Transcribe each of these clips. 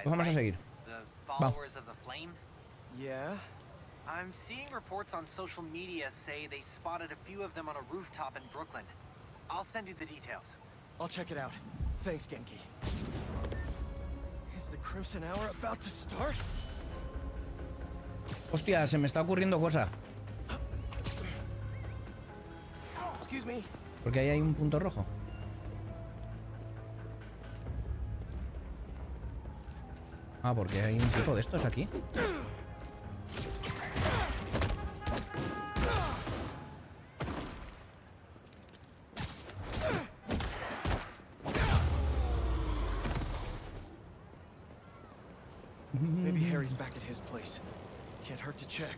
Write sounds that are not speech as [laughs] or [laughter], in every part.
guys, Pues vamos a right? seguir. The followers of the flame? Yeah? I'm seeing reports on social media say they spotted a few of them on a rooftop in Brooklyn. I'll send you the details. I'll check it out. Thanks, Genki. Is the Crimson Hour about to start? Hostia, se me está ocurriendo cosa. Excuse me. Porque ahí hay un punto rojo. Ah, porque hay un tipo de estos aquí. Maybe Harry's back at his place. Can't hurt to check.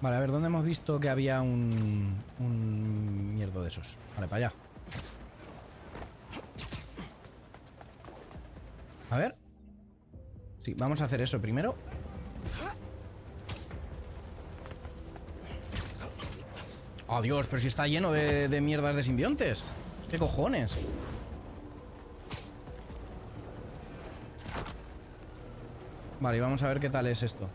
Vale, a ver, ¿dónde hemos visto que había un... un mierdo de esos? Vale, para allá. Sí, vamos a hacer eso primero. ¡Oh, Dios! Pero si está lleno de, de mierdas de simbiontes. ¿Qué cojones? Vale, vamos a ver qué tal es esto.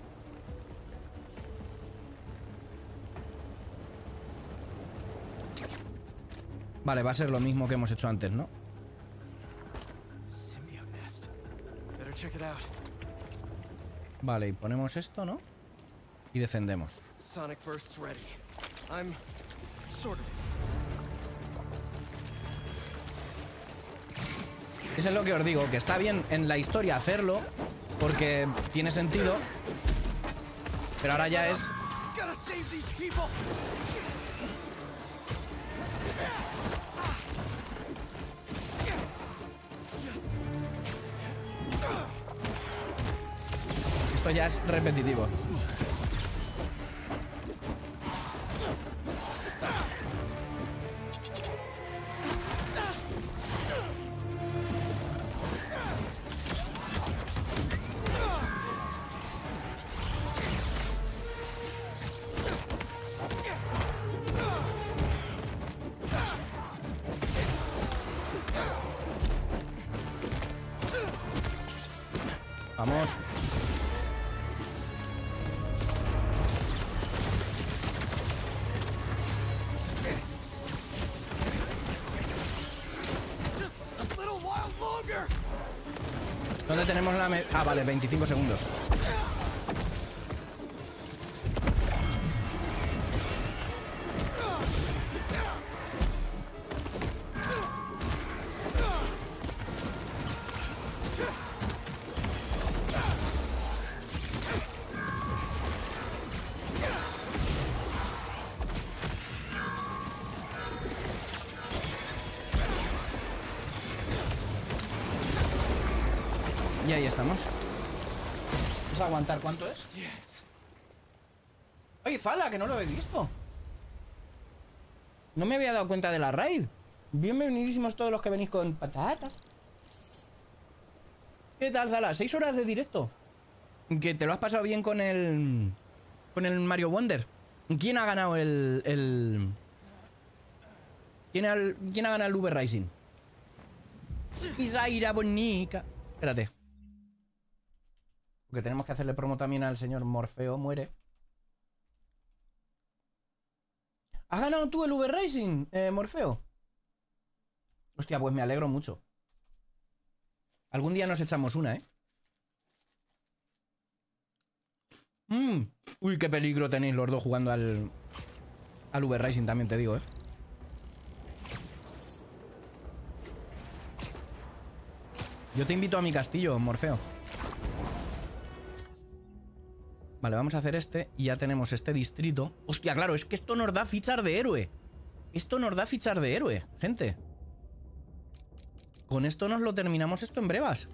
Vale, va a ser lo mismo que hemos hecho antes, ¿no? Vale, y ponemos esto, ¿no? Y defendemos. Sonic burst's ready. I'm sort of. Eso es lo que os digo, que está bien en la historia hacerlo, porque tiene sentido. Pero ahora ya es... ya es repetitivo. Tenemos la... Ah, vale, 25 segundos. ¿Es aguantar cuánto es? Yes. ¡Oye, Zala, que no lo he visto! No me había dado cuenta de la raid. Bienvenidísimos todos los que venís con patatas. ¿Qué tal, Zala? ¿Seis horas de directo? Que te lo has pasado bien con el... Con el Mario Wonder. ¿Quién ha ganado el... el... ¿Quién, ha, ¿Quién ha ganado el Uber Rising? Isaira Bonica. Espérate. Porque tenemos que hacerle promo también al señor Morfeo Muere. ¿Has ganado tú el Uber Racing, eh, Morfeo? Hostia, pues me alegro mucho. Algún día nos echamos una, ¿eh? Mm. Uy, qué peligro tenéis los dos jugando al... Al Uber Racing, también te digo, ¿eh? Yo te invito a mi castillo, Morfeo. Vale, vamos a hacer este y ya tenemos este distrito. Hostia, claro, es que esto nos da fichar de héroe. Esto nos da fichar de héroe, gente. Con esto nos lo terminamos esto en brevas.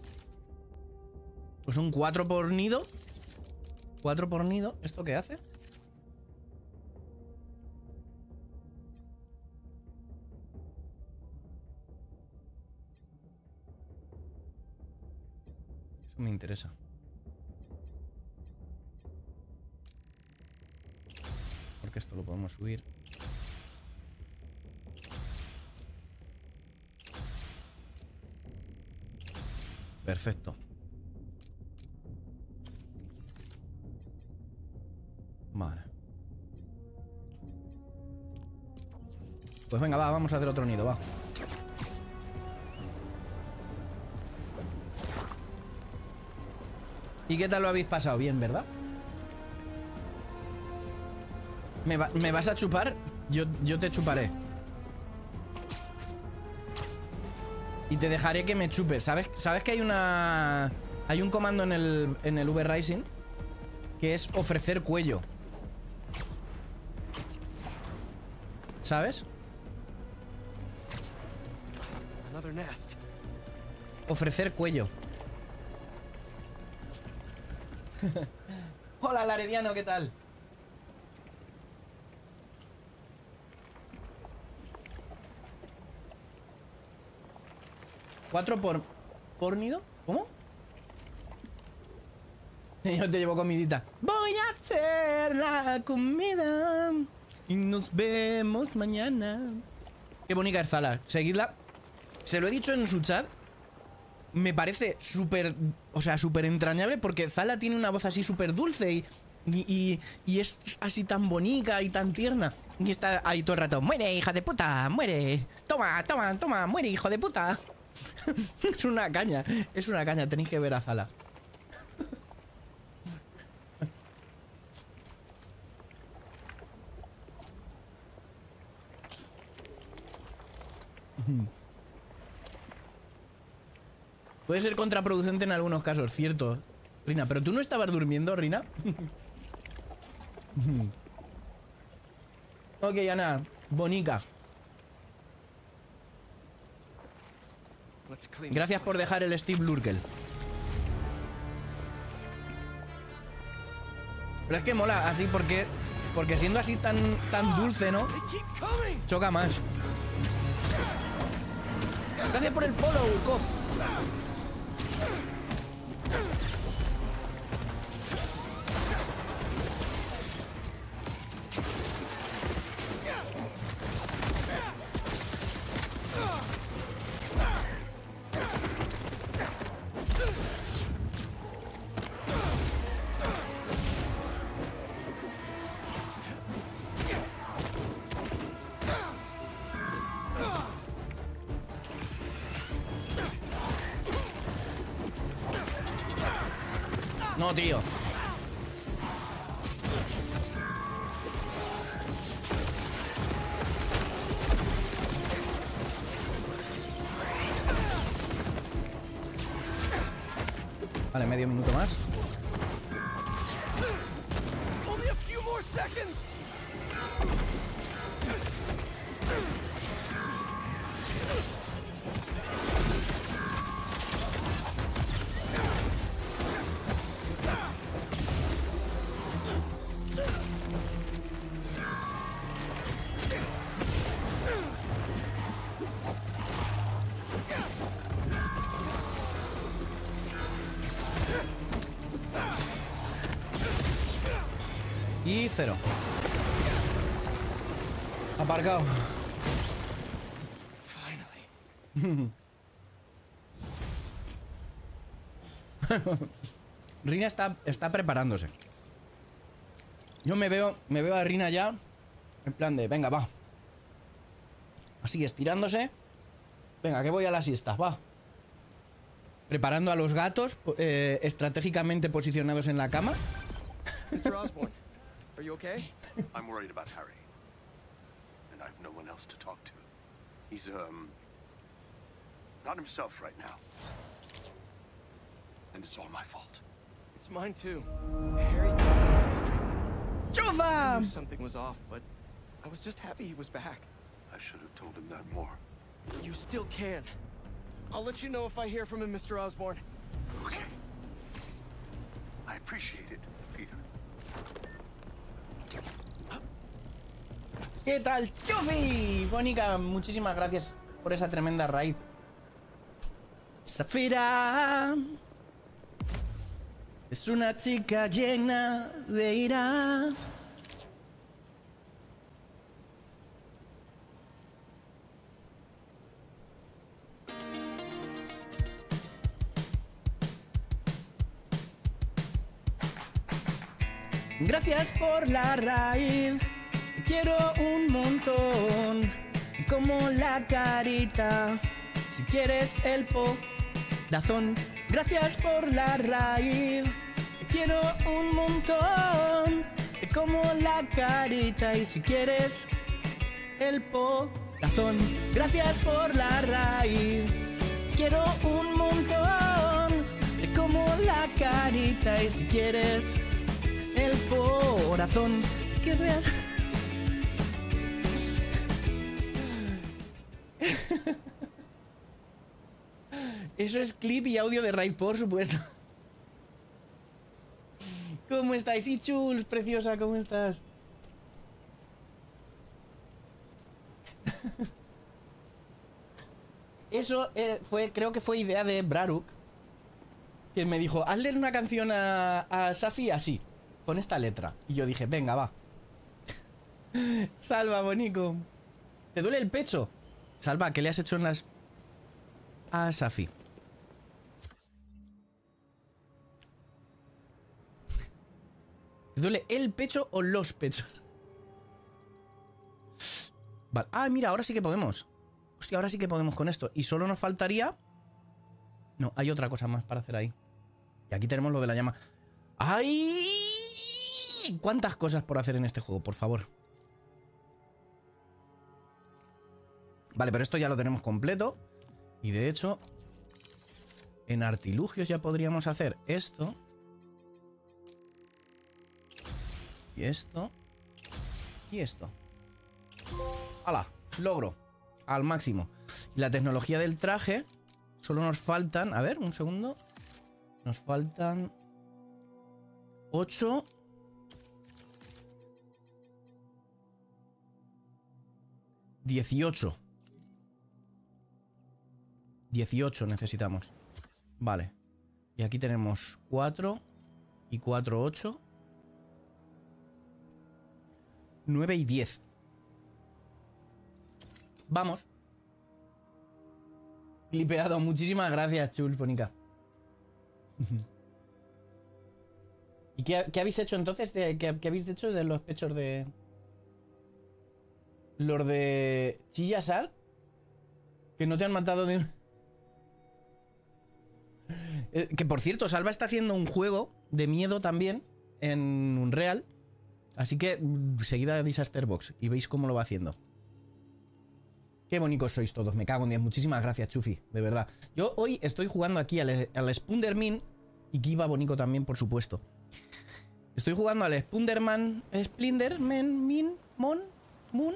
Pues un 4 por nido. 4 por nido. ¿Esto qué hace? Eso me interesa. Porque esto lo podemos subir. Perfecto. Vale. Pues venga, va, vamos a hacer otro nido, va. ¿Y qué tal lo habéis pasado? Bien, ¿verdad? ¿Me, va- me vas a chupar? Yo, yo te chuparé. Y te dejaré que me chupes. ¿Sabes, ¿Sabes que hay una... Hay un comando en el, en el V Rising que es ofrecer cuello. ¿Sabes? Ofrecer cuello. [laughs] Hola, Larediano, ¿qué tal? ¿Cuatro por, por nido? ¿Cómo? [laughs] Yo te llevo comidita. Voy a hacer la comida y nos vemos mañana. Qué bonita es Zala. Seguidla. Se lo he dicho en su chat. Me parece súper, o sea, súper entrañable porque Zala tiene una voz así súper dulce y, y, y- y es así tan bonita y tan tierna. Y está ahí todo el rato, muere, hija de puta, muere. Toma, toma, toma, muere, hijo de puta. [laughs] es una caña, es una caña, tenéis que ver a Zala. [laughs] Puede ser contraproducente en algunos casos, cierto. Rina, pero tú no estabas durmiendo, Rina. [laughs] ok, Ana, bonica. Let's clean Gracias por dejar el Steve Lurkel. Pero es que mola así porque porque siendo así tan tan dulce, ¿no? Choca más. Gracias por el follow, Koz. Finally. Rina está, está preparándose. Yo me veo, me veo a Rina ya. En plan de, venga, va. Así, estirándose. Venga, que voy a la siesta, va. Preparando a los gatos eh, estratégicamente posicionados en la cama. Mr. Osborne, are you okay? I'm worried about Harry. And I've no one else to talk to. He's, um, not himself right now. And it's all my fault. It's mine too. Harry told me his treatment. I knew something was off, but I was just happy he was back. I should have told him that more. You still can. I'll let you know if I hear from him, Mr. Osborne. Okay. I appreciate it, Peter. ¿Qué tal, Chufi? Mónica, muchísimas gracias por esa tremenda raid. Zafira es una chica llena de ira. Gracias por la raid. Quiero un montón. Como la carita. Si quieres el corazón. Gracias por la raíz. Quiero un montón. Como la carita. Y si quieres el corazón. Gracias por la raíz. Quiero un montón. Como la carita. Y si quieres el corazón. Que real. Eso es clip y audio de Ray, por supuesto. ¿Cómo estáis? Y preciosa, ¿cómo estás? Eso eh, fue, creo que fue idea de Braruk. Que me dijo, hazle una canción a, a Safi así, con esta letra. Y yo dije, venga, va. [laughs] Salva, bonico. ¿Te duele el pecho? Salva, ¿qué le has hecho en las... a Safi? ¿Te duele el pecho o los pechos? Vale. Ah, mira, ahora sí que podemos. Hostia, ahora sí que podemos con esto. Y solo nos faltaría... No, hay otra cosa más para hacer ahí. Y aquí tenemos lo de la llama. ¡Ay! ¿Cuántas cosas por hacer en este juego, por favor? Vale, pero esto ya lo tenemos completo. Y de hecho, en artilugios ya podríamos hacer esto. Y esto. Y esto. ¡Hala! Logro. Al máximo. La tecnología del traje. Solo nos faltan. A ver, un segundo. Nos faltan. 8. 18. 18 necesitamos. Vale. Y aquí tenemos 4 y 4, 8. 9 y 10. Vamos. Clipeado. Muchísimas gracias, Chul, Ponica. [laughs] ¿Y qué, qué, habéis hecho entonces? De, qué, qué, habéis hecho de los pechos de... Los de... Chillasar? Que no te han matado de... Eh, que por cierto, Salva está haciendo un juego de miedo también en Unreal. Así que mm, seguid a Disaster Box y veis cómo lo va haciendo. Qué bonitos sois todos, me cago en 10. Muchísimas gracias, Chufi, de verdad. Yo hoy estoy jugando aquí al, al Spundermin y Kiva Bonico también, por supuesto. Estoy jugando al Spunderman, Splinderman, Min, Mon, Moon.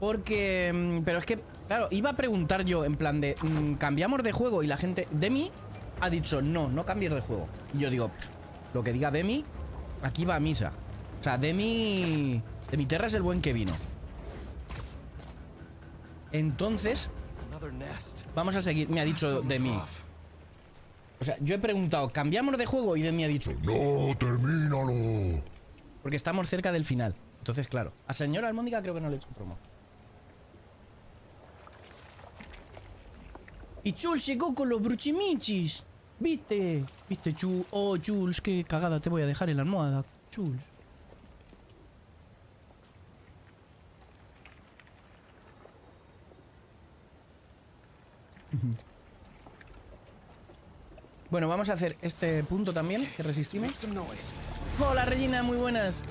Porque... mm, Pero es que, claro, iba a preguntar yo en plan de... mm, ¿Cambiamos de juego? Y la gente... Demi ha dicho, no, no cambies de juego. Y yo digo, "Pff, lo que diga Demi, aquí va a misa. O sea, Demi... Demi Terra es el buen que vino. Entonces, vamos a seguir. Me ha dicho Demi. O sea, yo he preguntado, ¿cambiamos de juego? Y Demi ha dicho, No, termínalo. porque estamos cerca del final. Entonces, claro. A señora Almónica creo que no le he hecho promo. Y Jules llegó con los bruchimichis. ¿Viste? ¿Viste, Jules? Oh, Jules, qué cagada te voy a dejar en la almohada. Jules. Bueno, vamos a hacer este punto también, que resistimos. Hola Regina, muy buenas.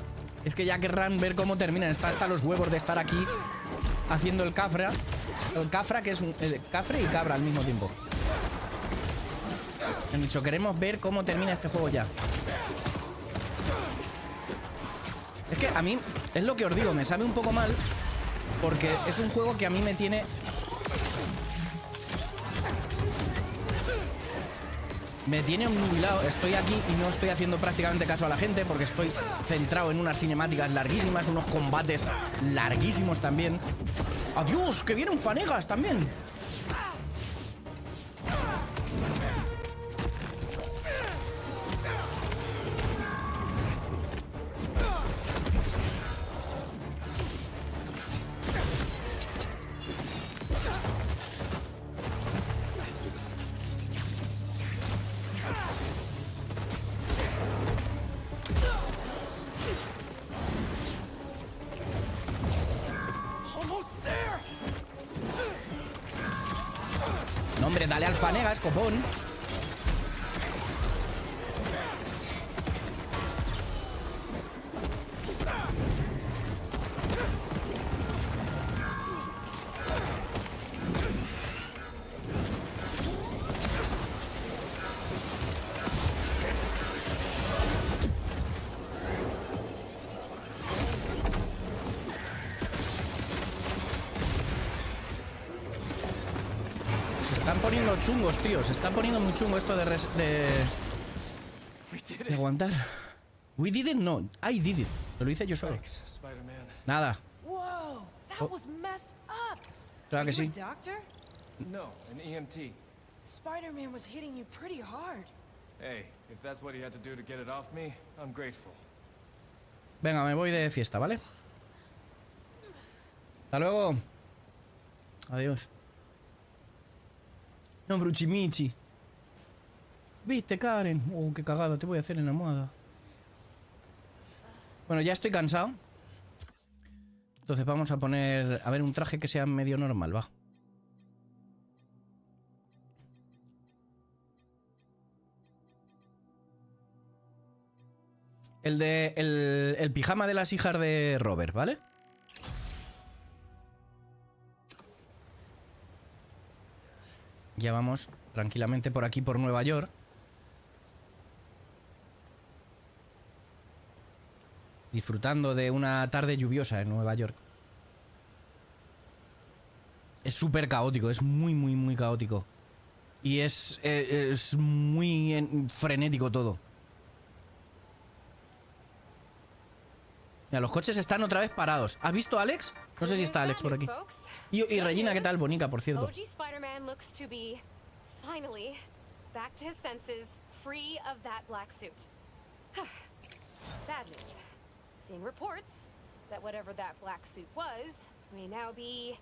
Es que ya querrán ver cómo terminan. Está hasta los huevos de estar aquí haciendo el cafra. Cafra, que es un. el cafre y cabra al mismo tiempo. Han dicho, queremos ver cómo termina este juego ya. Es que a mí, es lo que os digo, me sabe un poco mal. Porque es un juego que a mí me tiene Me tiene obnubilado, estoy aquí y no estoy haciendo prácticamente caso a la gente porque estoy centrado en unas cinemáticas larguísimas, unos combates larguísimos también. ¡Adiós! ¡Que viene un Fanegas también! Chungos, tío. Se está poniendo muy chungo esto de, res- de, de aguantar. We did it, no. I did it. Lo hice yo solo. Nada. Oh. Claro que sí. No, an EMT. Spider-Man was hitting you pretty hard. Hey, if that's what he had to do to get it off me, I'm grateful. Venga, me voy de fiesta, ¿vale? Hasta luego. Adiós. No, Bruchimichi. ¿Viste, Karen? Oh, qué cagada te voy a hacer en la moda. Bueno, ya estoy cansado. Entonces vamos a poner... A ver, un traje que sea medio normal, va. El de... El, el pijama de las hijas de Robert, ¿vale? Ya vamos tranquilamente por aquí, por Nueva York. Disfrutando de una tarde lluviosa en Nueva York. Es súper caótico, es muy, muy, muy caótico. Y es, eh, es muy en- frenético todo. Mira, los coches están otra vez parados. ¿Has visto a Alex? No sé si está Alex por aquí. Y, y Regina, ¿qué tal? Bonica, por cierto. OG Spider-Man looks to be finally back to his senses, free of that black suit. [sighs] Bad news. Seeing reports that whatever that black suit was may now be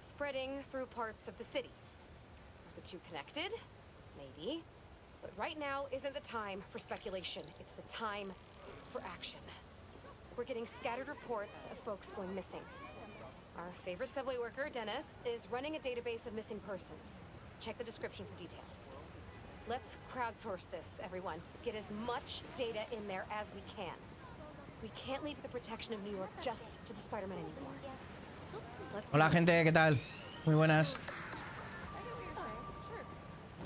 spreading through parts of the city. Are the two connected? Maybe. But right now isn't the time for speculation. It's the time for action. We're getting scattered reports of folks going missing. Our favorite subway worker, Dennis, is running a database of missing persons. Check the description for details. Let's crowdsource this, everyone. Get as much data in there as we can. We can't leave the protection of New York just to the Spider-Man anymore. Let's Hola, gente, ¿qué tal? Muy buenas.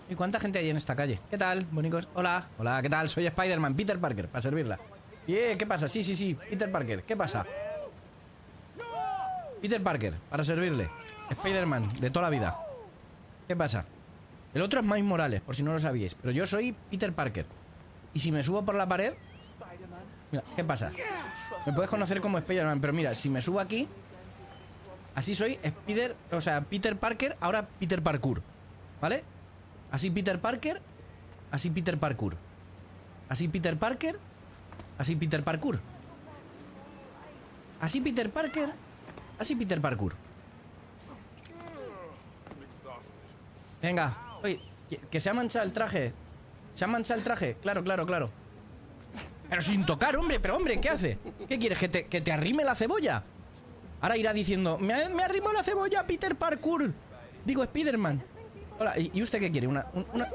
¿Y cuánta gente hay en esta calle? ¿Qué tal, bonicos? Hola, hola, ¿qué tal? Soy Spider-Man, Peter Parker, para servirla. ¿Y eh, qué pasa? Sí, sí, sí, Peter Parker, ¿qué pasa? Peter Parker, para servirle. Spider-Man, de toda la vida. ¿Qué pasa? El otro es Miles Morales, por si no lo sabíais. Pero yo soy Peter Parker. Y si me subo por la pared... Mira, ¿qué pasa? Me puedes conocer como Spider-Man, pero mira, si me subo aquí... Así soy Spider, o sea, Peter Parker, ahora Peter Parkour. ¿Vale? Así Peter Parker, así Peter Parkour. Así Peter Parker, así Peter Parkour. Así Peter Parker, así Peter Parkour. Venga, oye, que, se ha manchado el traje. Se ha manchado el traje, claro, claro, claro. Pero sin tocar, hombre, pero hombre, ¿qué hace? ¿Qué quieres? ¿Que te, que te arrime la cebolla? Ahora irá diciendo, me, ha- me arrimó la cebolla Peter Parkour. Digo, Spiderman. Hola, ¿y, usted qué quiere? Una... un- una...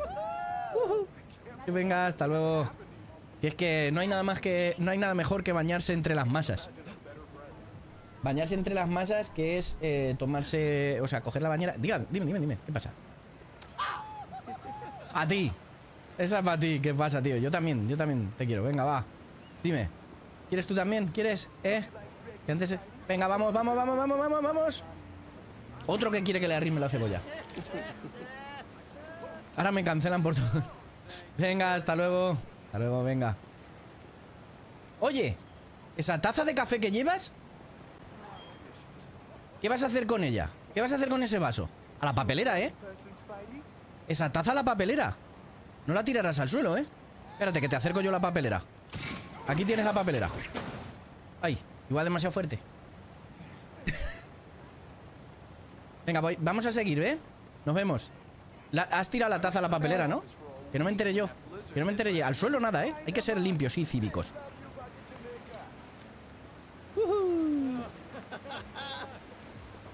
Que venga, hasta luego. Y es que no hay nada más que... No hay nada mejor que bañarse entre las masas. Bañarse entre las masas que es eh, tomarse... O sea, coger la bañera... Diga, dime, dime, dime. ¿Qué pasa? A ti. Esa es para ti. ¿Qué pasa, tío? Yo también, yo también te quiero. Venga, va. Dime. ¿Quieres tú también? ¿Quieres? ¿Eh? Que antes... se- Venga, vamos, vamos, vamos, vamos, vamos, vamos. Otro que quiere que le arrime la cebolla. Ahora me cancelan por todo. Venga, hasta luego. Hasta luego, venga. Oye, ¿esa taza de café que llevas? ¿Qué vas a hacer con ella? ¿Qué vas a hacer con ese vaso? A la papelera, ¿eh? Esa taza a la papelera. No la tirarás al suelo, ¿eh? Espérate, que te acerco yo la papelera. Aquí tienes la papelera. Ay, igual demasiado fuerte. [laughs] Venga, voy. vamos a seguir, ¿eh? Nos vemos. Has tirado la taza a la papelera, ¿no? Que no me enteré yo. Que no me enteré yo. Al suelo nada, ¿eh? Hay que ser limpios y cívicos.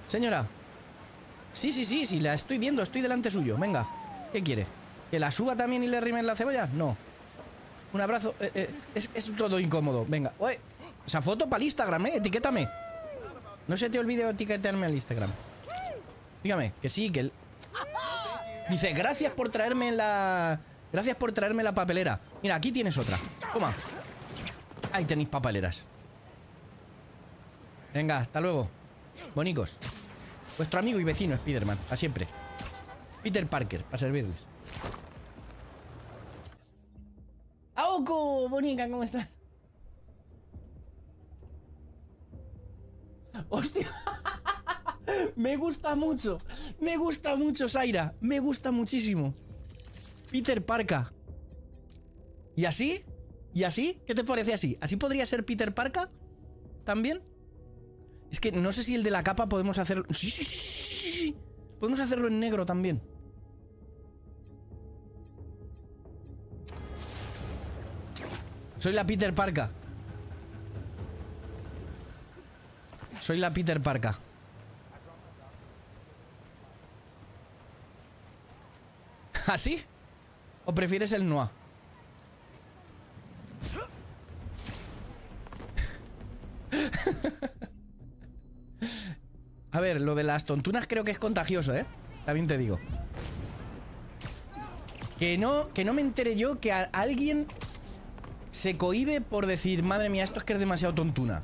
Señora. Sí, sí, sí, sí, la estoy viendo. Estoy delante suyo. Venga. ¿Qué quiere? ¿Que la suba también y le rimen la cebolla? No. Un abrazo. eh, eh, es, es todo incómodo. Venga. Oye, esa foto para el Instagram, ¿eh? Etiquétame. No se te olvide etiquetarme al Instagram. Dígame, que sí, que... el- Dice, gracias por traerme la... Gracias por traerme la papelera. Mira, aquí tienes otra. Toma. Ahí tenéis papeleras. Venga, hasta luego. Bonicos. Vuestro amigo y vecino Spiderman, a siempre. Peter Parker, para servirles. ¡Aoko! Bonica, ¿cómo estás? ¡Hostia! [laughs] Me gusta mucho. Me gusta mucho, Zaira. Me gusta muchísimo. Peter Parker. ¿Y así? ¿Y así? ¿Qué te parece así? ¿Así podría ser Peter Parker? ¿También? Es que no sé si el de la capa podemos hacerlo... Sí, sí, sí, sí, sí. Podemos hacerlo en negro también. Soy la Peter Parker. Soy la Peter Parker. ¿Así? ¿O prefieres el Noah? [laughs] A ver, lo de las tontunas creo que es contagioso, ¿eh? También te digo. Que no, que no me entere yo que alguien se cohibe por decir, madre mía, esto es que es demasiado tontuna.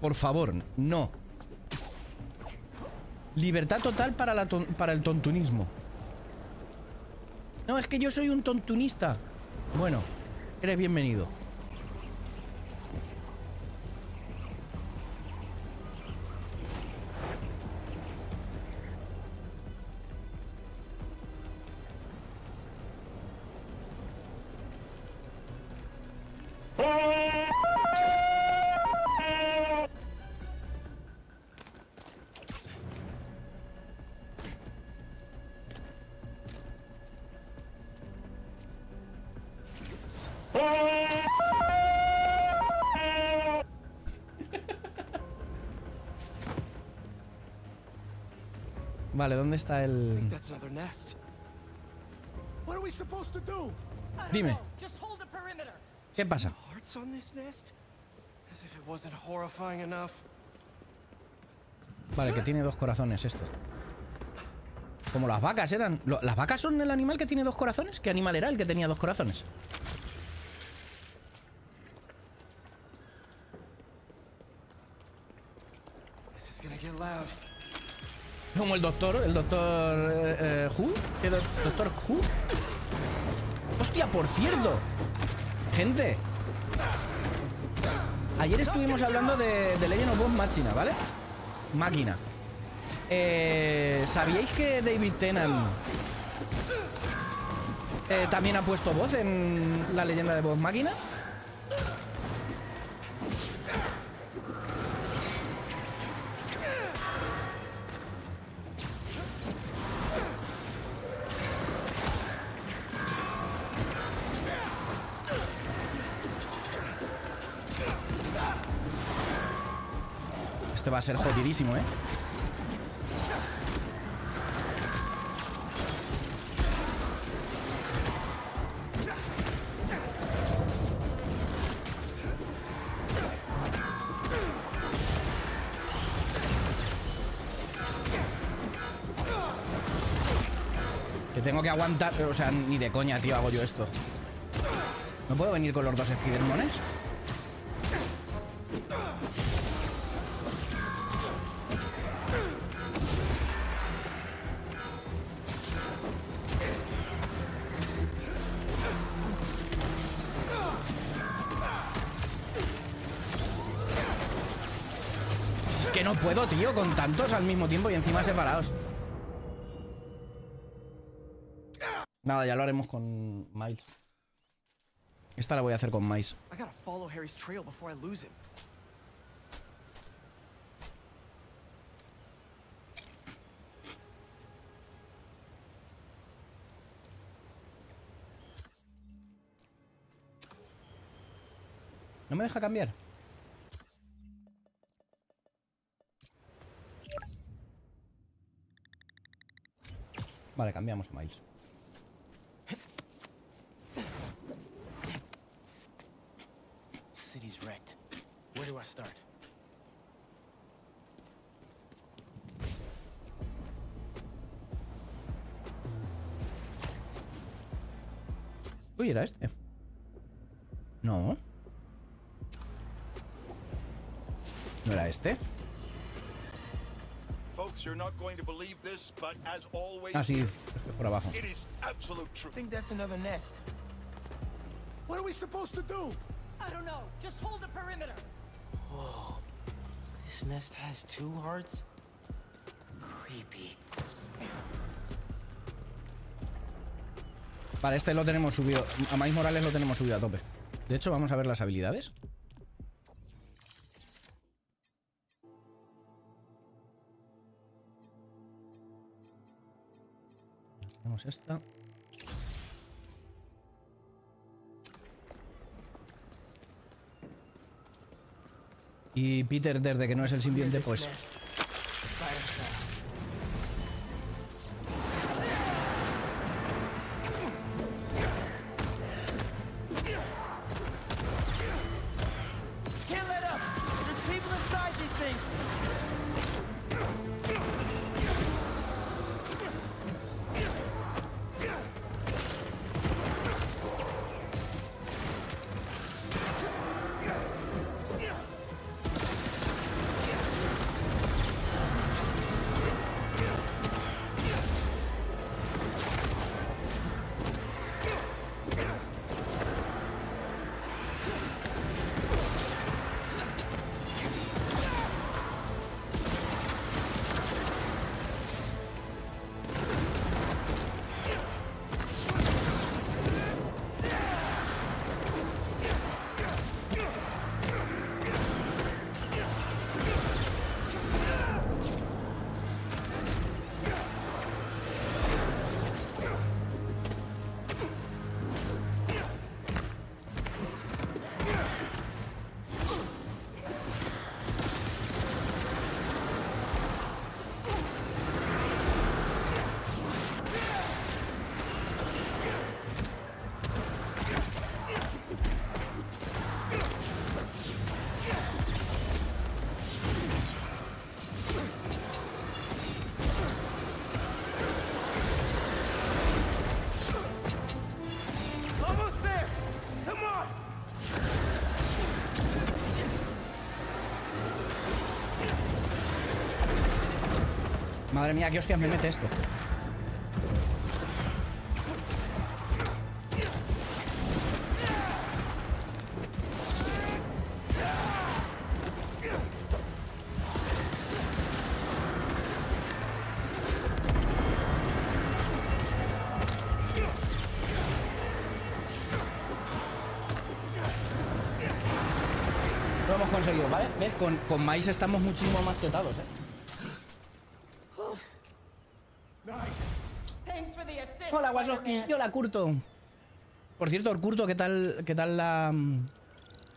Por favor, no. Libertad total para el tontunismo. No, es que yo soy un tontunista. Bueno, eres bienvenido. Vale, ¿dónde está el...? That's another nest. What are we supposed to do? Dime, Just hold the perimeter. ¿qué pasa? Hearts on this nest? As if it wasn't horrifying enough. Vale, que tiene dos corazones esto. Como las vacas eran... ¿Las vacas son el animal que tiene dos corazones? ¿Qué animal era el que tenía dos corazones? This is gonna get loud. Como el doctor, el doctor... eh, eh, Who? ¿Qué do- doctor Who? Hostia, por cierto. Gente. Ayer estuvimos hablando de, de Legend of Boss Machina, ¿vale? Máquina. Eh, ¿Sabíais que David Tennant eh, también ha puesto voz en la leyenda de Boss Máquina? Ser jodidísimo, ¿eh? Que tengo que aguantar... O sea, ni de coña, tío, hago yo esto. ¿No puedo venir con los dos Spidermones? Tío, con tantos al mismo tiempo y encima separados. Nada, ya lo haremos con Miles. Esta la voy a hacer con Miles. ¿No me deja cambiar? Vale, cambiamos a Miles. City's wrecked. Where do I start? Uy, era este. No. ¿No era este? You're not going to believe this, but as always, Ah, sí, por abajo. it is absolute truth. I think that's another nest. What are we supposed to do? I don't know. Just hold the perimeter. Whoa. This nest has two hearts? Creepy. Vale, este lo tenemos subido. A Miles Morales lo tenemos subido a tope. De hecho, vamos a ver las habilidades. Esta. Y Peter, desde que no es el simbionte, pues Madre mía, qué me mete esto. Lo hemos conseguido, ¿vale? ¿Ves? Con, con Miles estamos muchísimo más chetados, ¿eh? Curto. Por cierto, Curto, ¿qué tal, qué tal la,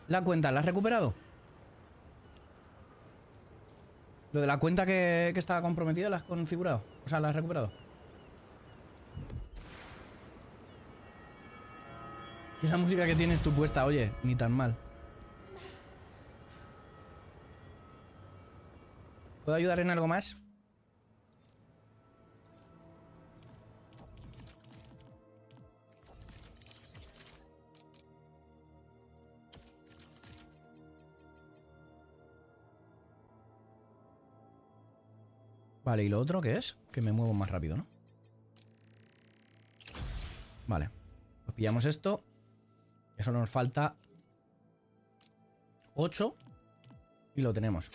la cuenta? ¿La has recuperado? Lo de la cuenta que, que estaba comprometida, ¿la has configurado? O sea, ¿la has recuperado? Y la música que tienes tú puesta, oye, ni tan mal. ¿Puedo ayudar en algo más? Vale, ¿y lo otro qué es? Que me muevo más rápido, ¿no? Vale. Pues pillamos esto. Eso nos falta 8. Y lo tenemos.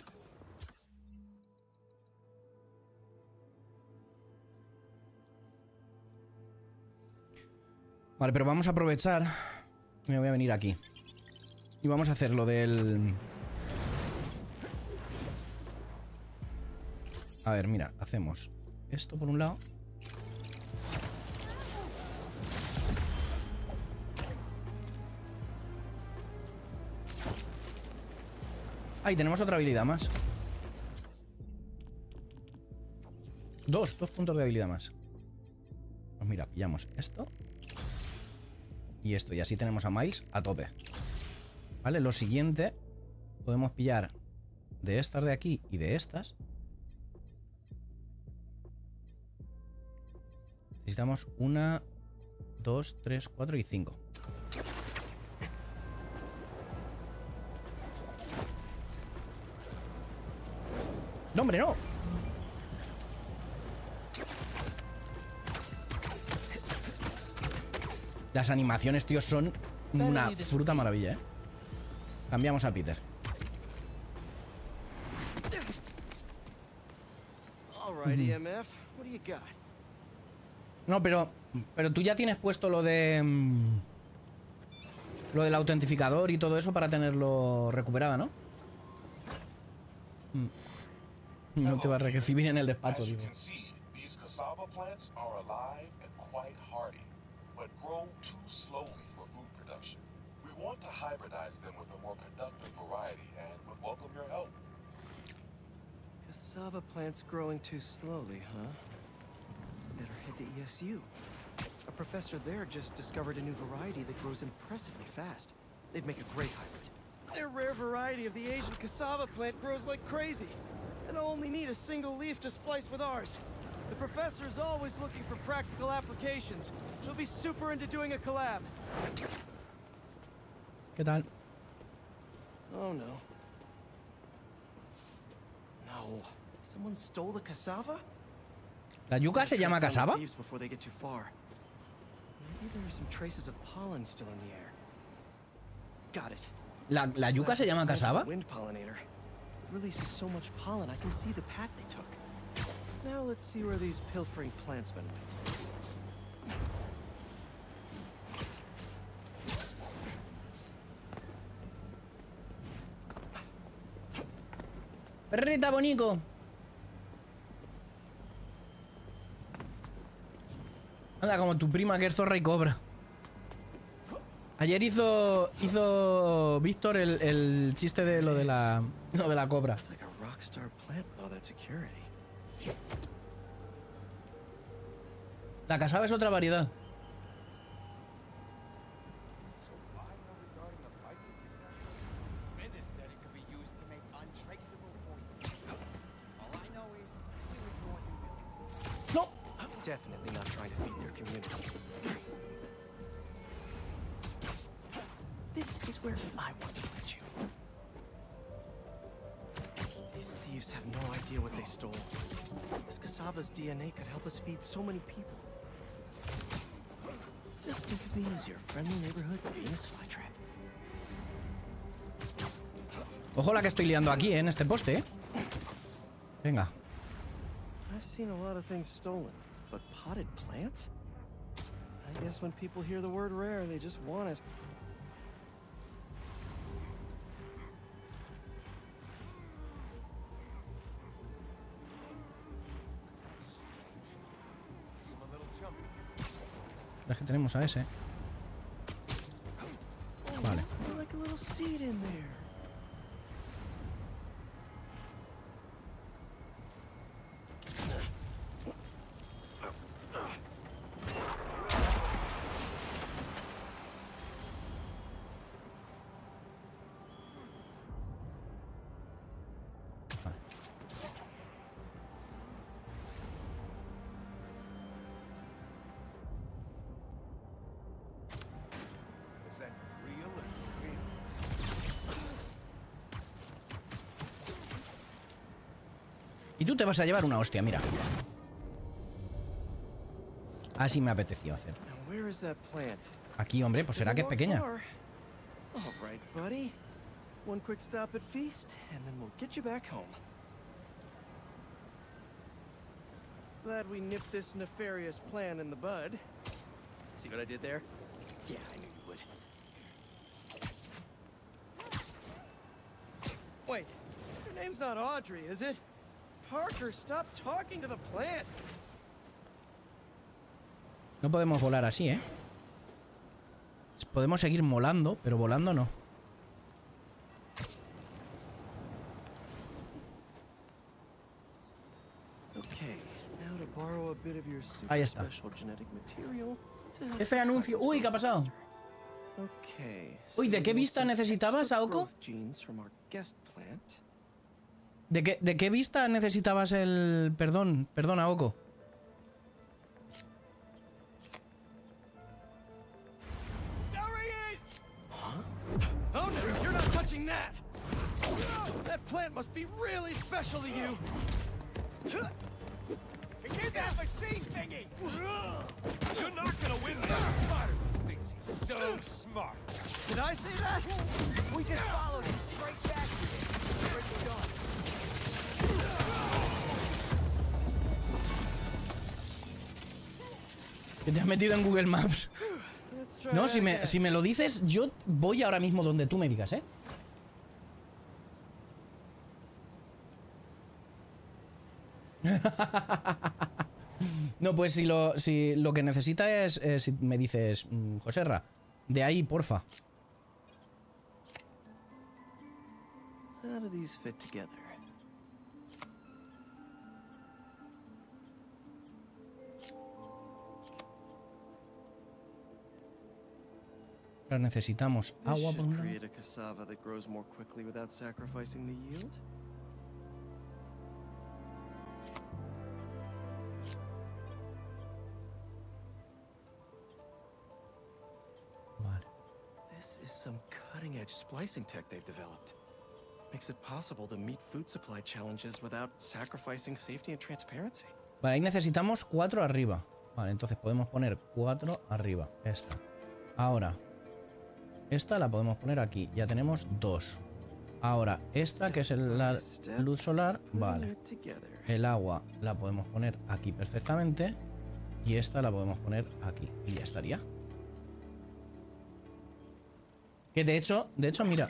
Vale, pero vamos a aprovechar. Me voy a venir aquí. Y vamos a hacer lo del... A ver, mira, hacemos esto por un lado. Ahí tenemos otra habilidad más. Dos, dos puntos de habilidad más. Pues mira, pillamos esto. Y esto, y así tenemos a Miles a tope. Vale, lo siguiente podemos pillar de estas de aquí y de estas. Necesitamos una, dos, tres, cuatro y cinco. ¡No, hombre, no! Las animaciones, tío, son una fruta maravilla, ¿eh? Cambiamos a Peter. All right, EMF. What do you got? No, pero. Pero tú ya tienes puesto lo de. mm, Lo del autentificador y todo eso para tenerlo recuperado, ¿no? Mm. No te va a recibir en el despacho, As you digo. can see, these cassava plants are alive and quite hardy, but grow too slowly for food production. We want to hybridize them with a more productive variety and would welcome your help. Cassava plants growing too slowly, huh? Better head to ESU. A professor there just discovered a new variety that grows impressively fast. They'd make a great hybrid. Their rare variety of the Asian cassava plant grows like crazy. And I'll only need a single leaf to splice with ours. The professor is always looking for practical applications. She'll be super into doing a collab. ¿Qué tal? Oh no. No. Someone stole the cassava? ¿La yuca se llama casaba? ¿La, la yuca se llama casaba? Releases so much pollen, I can see the path they took. Now let's see where these pilfering plantsmen went. Perrita bonico. Anda, como tu prima que es zorra y cobra. Ayer hizo hizo Víctor el, el chiste de lo de la lo de la cobra. La casaba es otra variedad. Ojo la que estoy liando aquí, ¿eh? en este poste, ¿eh? Venga. I've seen a lot of things stolen, but potted plants? I guess when people hear the word rare, they just want it. Es que tenemos a ese. Vale. Y tú te vas a llevar una hostia, mira. Así me apeteció hacer. Now where is that plant? Aquí, hombre, pues será que es pequeña. All right, buddy. One quick stop at Feast, and then we'll get you back home. Glad we nipped this nefarious plan in the bud. See what I did there? Yeah, I knew you would. Wait, your name's not Audrey, is it? Parker, stop talking to the plant. No podemos volar así, ¿eh? Podemos seguir molando, pero volando no. Ahí está. F anuncio. Uy, ¿qué ha pasado? Uy, ¿de qué vista necesitabas, Aoko? ¿De qué, ¿De qué vista necesitabas el... Perdón, is! Oh no, you're not touching that! That plant must be really special to you! Get that machine thingy! You're not gonna win this! Spider thinks he's so smart. Did I say that? We just followed him straight back here. Where's Te has metido en Google Maps. No, si me, si me lo dices, yo voy ahora mismo donde tú me digas, ¿eh? [laughs] No, pues si lo, si lo que necesita es, si me dices, mm, Joserra, de ahí, porfa. Pero necesitamos agua por un lado. Vale. This is some cutting-edge splicing tech they've developed. Makes it possible to meet food supply challenges without sacrificing safety and transparency. Vale, ahí necesitamos cuatro arriba. Vale, entonces podemos poner cuatro arriba. Esta. Ahora, esta la podemos poner aquí. Ya tenemos dos. Ahora, esta que es el- la luz solar. Vale. El agua la podemos poner aquí perfectamente. Y esta la podemos poner aquí. Y ya estaría. Que de hecho, de hecho, mira.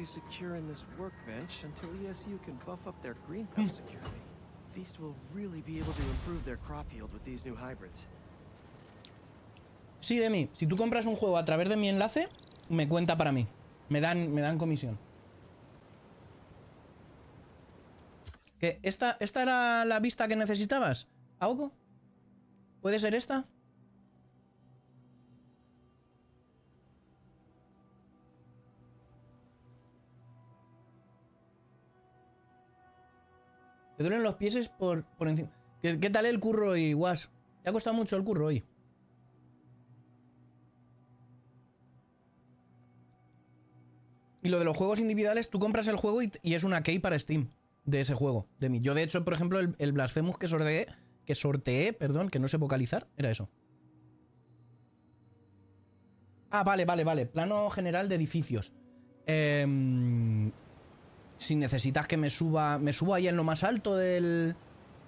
Be secure in this workbench until ESU can buff up their greenhouse security. Feast will really be able to improve their crop yield with these new hybrids. Sí, Demi, si tú compras un juego a través de mi enlace, me cuenta para mí. Me dan, me dan comisión. ¿Que esta, ¿Esta era la vista que necesitabas? ¿Aoco? ¿Puede ser esta? Te duelen los pies por, por encima. ¿Qué, tal el curro hoy, Guas? ¿Te ha costado mucho el curro hoy? Y lo de los juegos individuales, tú compras el juego y, y es una key para Steam de ese juego. De mí. Yo, de hecho, por ejemplo, el, el Blasphemous que sorteé, que sorteé, perdón, que no sé vocalizar, era eso. Ah, vale, vale, vale. Plano general de edificios. Em, si necesitas que me suba. Me subo ahí en lo más alto del,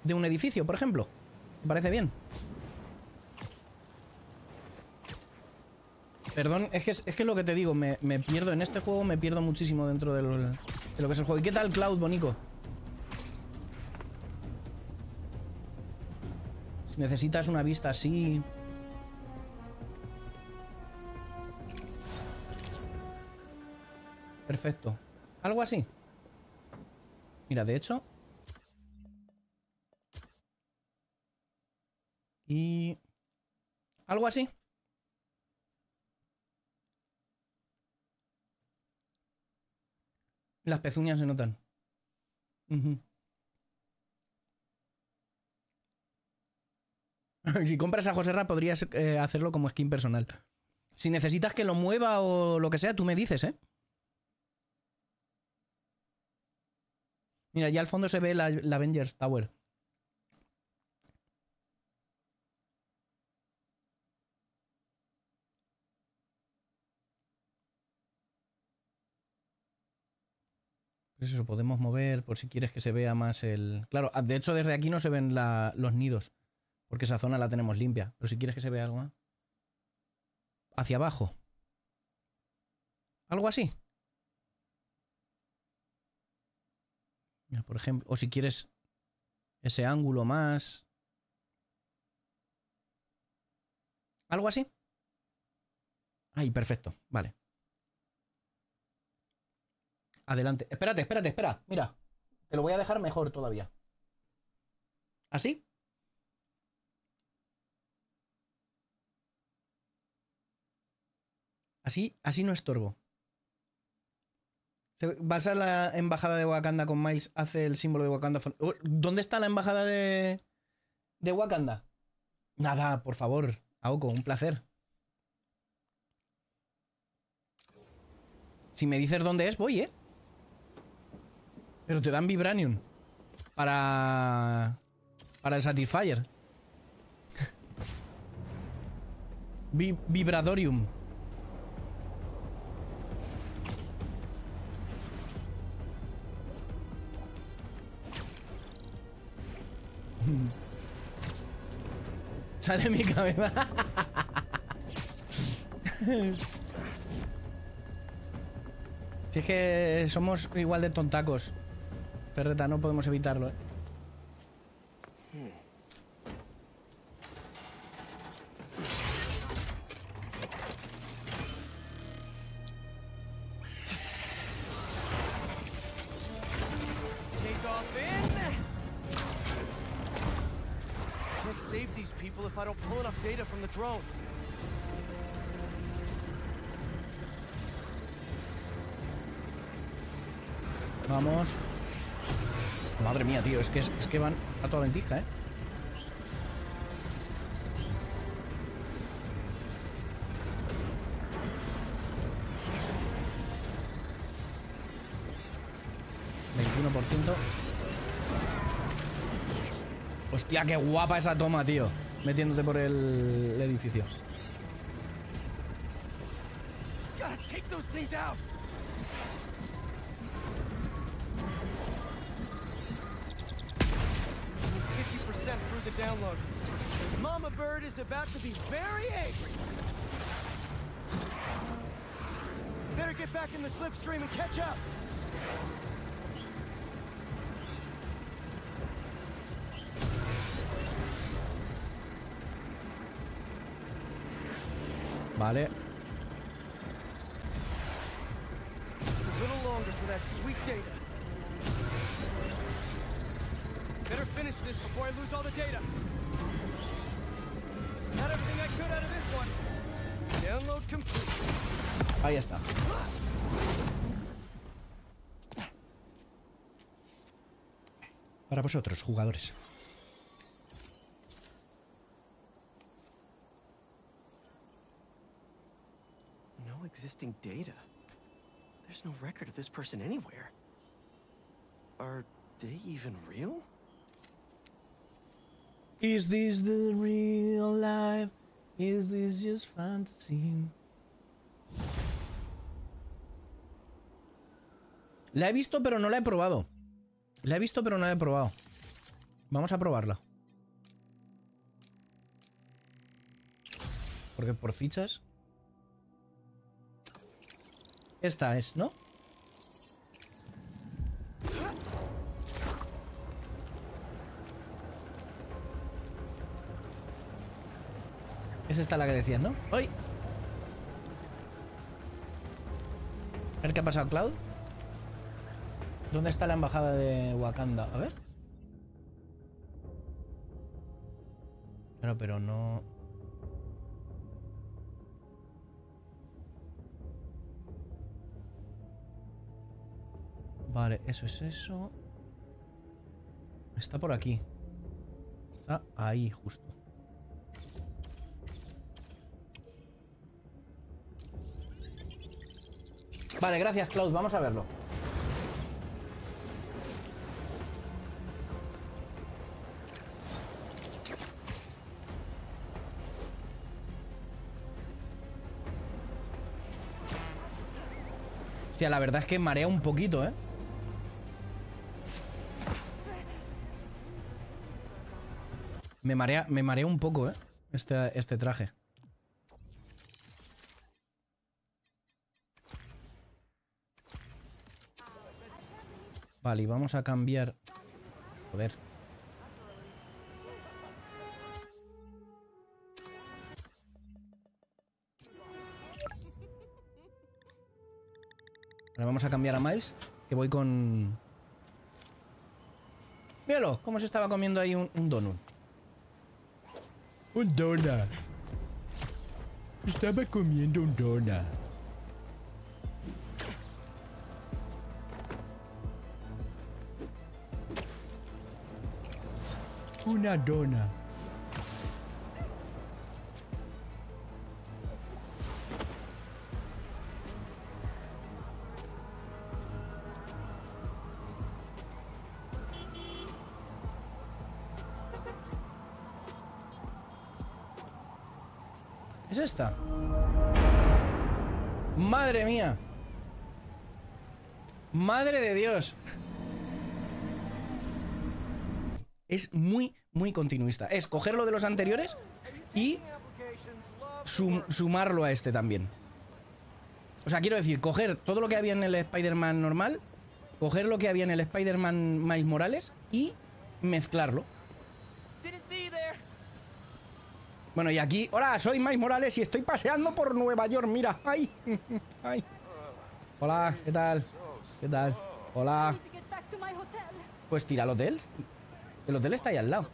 de un edificio, por ejemplo. ¿Me parece bien? Perdón, es que es, que lo que te digo, me, me pierdo en este juego, me pierdo muchísimo dentro del- de lo que es el juego. ¿Y qué tal Cloud, Bonico? Si necesitas una vista así... Perfecto. Algo así. Mira, de hecho... Y... Algo así. Las pezuñas se notan. [laughs] Si compras a Joserra podrías eh, hacerlo como skin personal. Si necesitas que lo mueva o lo que sea, tú me dices, ¿eh? Mira, ya al fondo se ve la, la Avengers Tower. Pues eso, podemos mover por si quieres que se vea más el... Claro, ah, de hecho desde aquí no se ven los nidos, porque esa zona la tenemos limpia. Pero si quieres que se vea algo más... Hacia abajo. Algo así. Mira, por ejemplo, o si quieres ese ángulo más... Algo así. Ahí, perfecto. Vale. Adelante. Espérate, espérate, espera. Mira. Te lo voy a dejar mejor todavía. ¿Así? Así, así no estorbo. Vas a la embajada de Wakanda con Miles, hace el símbolo de Wakanda. Oh, ¿Dónde está la embajada de, de Wakanda? Nada, por favor. Aoko, un placer. Si me dices dónde es, voy, ¿eh? Pero te dan Vibranium. Para... Para el Satisfyer. [laughs] Vi- Vibradorium. Sale mi cabeza. si es que somos igual de tontacos. Ferreta, no podemos evitarlo, ¿eh? Es que, es que van a toda ventija, ¿eh? ¿21%? Hostia, qué guapa esa toma, tío. Metiéndote por el edificio. Is about to be very angry. Better get back in the slipstream and catch up. Vale. Para vosotros, jugadores. No existing data. There's no record of this person anywhere. Are they even real? Is this the real life? Is this just fantasy? La he visto, pero no la he probado. La he visto, pero no la he probado. Vamos a probarla. Porque por fichas. Esta es, ¿no? Es esta la que decías, ¿no? ¡Hoy! A ver qué ha pasado, Cloud. ¿Dónde está la embajada de Wakanda? A ver. Claro, pero no... Vale, eso es eso. Está por aquí. Está ahí, justo. Vale, gracias, Cloud. Vamos a verlo. La verdad es que marea un poquito, ¿eh? Me marea, me marea un poco, ¿eh? Este, este traje. Vale, y vamos a cambiar... Joder. Vamos a cambiar a Miles, que voy con... Míralo, cómo se estaba comiendo ahí un, un donut. Un donut. Estaba comiendo un donut. Una dona. Esta? Madre mía. Madre de Dios. Es muy, muy continuista. Es cogerlo de los anteriores y sum- sumarlo a este también. O sea, quiero decir, coger todo lo que había en el Spider-Man normal, coger lo que había en el Spider-Man Miles Morales y mezclarlo. Bueno, y aquí, hola, soy Miles Morales y estoy paseando por Nueva York, mira, ay, [laughs] ay. Hola, ¿qué tal? ¿Qué tal? Hola. Pues tira al hotel. El hotel está ahí al lado.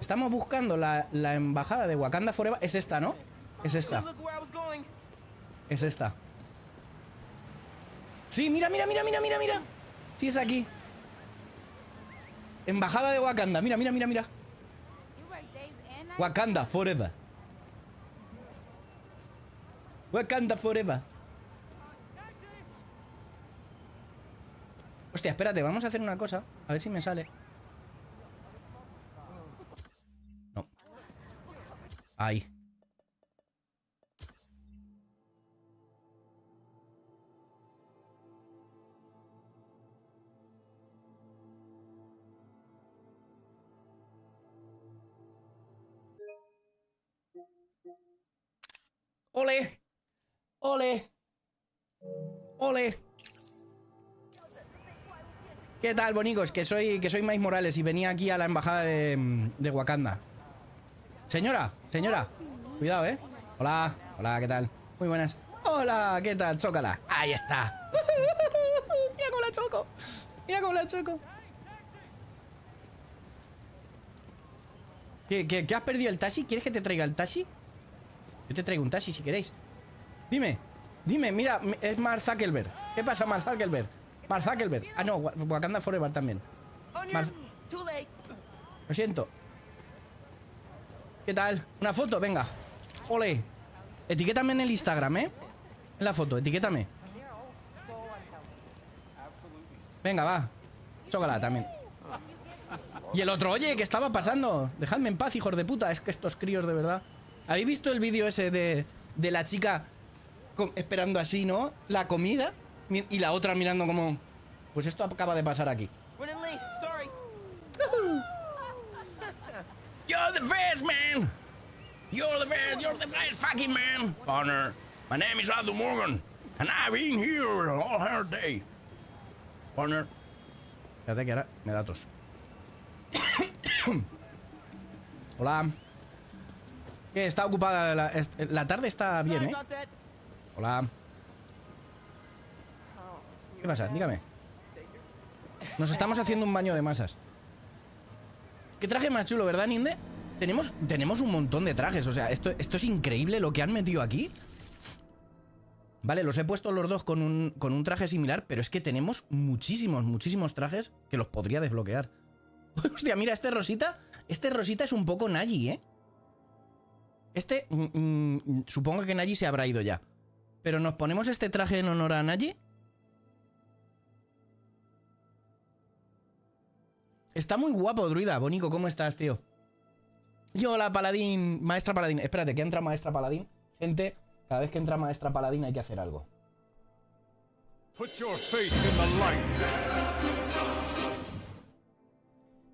Estamos buscando la, la embajada de Wakanda Forever. Es esta, ¿no? Es esta. Es esta. Sí, mira, mira, mira, mira, mira, mira. Sí, es aquí. Embajada de Wakanda. Mira, mira, mira, mira. Wakanda Forever. Wakanda Forever. Hostia, espérate, vamos a hacer una cosa. A ver si me sale. No. Ahí. ¡Ole! ¡Ole! ¡Ole! ¿Qué tal, bonicos? Que soy, que soy Miles Morales y venía aquí a la embajada de, de Wakanda. Señora, señora. Cuidado, ¿eh? Hola, hola, ¿qué tal? Muy buenas. Hola, ¿qué tal? Chócala. Ahí está. [laughs] Mira cómo la choco. Mira cómo la choco. ¿Qué, qué, qué has perdido el taxi? ¿Quieres que te traiga el taxi? Yo te traigo un taxi si queréis. Dime, dime, mira, es Mark Zuckerberg. ¿Qué pasa, Mark Zuckerberg? Mark Zuckerberg. Ah, no, Wa- Wakanda Forever también. Lo siento. ¿Qué tal? Una foto, venga. Ole. Etiquétame en el Instagram, ¿eh? En la foto, etiquétame. Venga, va. Chócala también. Y el otro, oye, ¿qué estaba pasando? Dejadme en paz, hijos de puta. Es que estos críos, de verdad. ¿Habéis visto el vídeo ese de, de la chica esperando así, ¿no? La comida. mi- Y la otra mirando como... Pues esto acaba de pasar aquí. [laughs] You're the best, man. You're the best. You're the best fucking man. Partner, my name is Aldo Morgan, and I've been here all her day. Partner. Espérate que ahora me da tos. [coughs] Hola. Está ocupada la, tarde está bien, ¿eh? Hola. ¿Qué pasa? Dígame. Nos estamos haciendo un baño de masas. ¿Qué traje más chulo, verdad, Ninde? Tenemos, tenemos un montón de trajes, o sea, esto, esto es increíble lo que han metido aquí. Vale, los he puesto los dos con un, con un traje similar, pero es que tenemos muchísimos, muchísimos trajes que los podría desbloquear. [laughs] Hostia, mira, este Rosita, este Rosita es un poco Naji, ¿eh? Este, mm, mm, supongo que Naji se habrá ido ya. Pero nos ponemos este traje en honor a Naji. Está muy guapo, druida. Bonico, ¿cómo estás, tío? Y hola, paladín. Maestra paladín. Espérate, que entra maestra paladín. Gente, cada vez que entra maestra paladín hay que hacer algo. Put your faith in the light.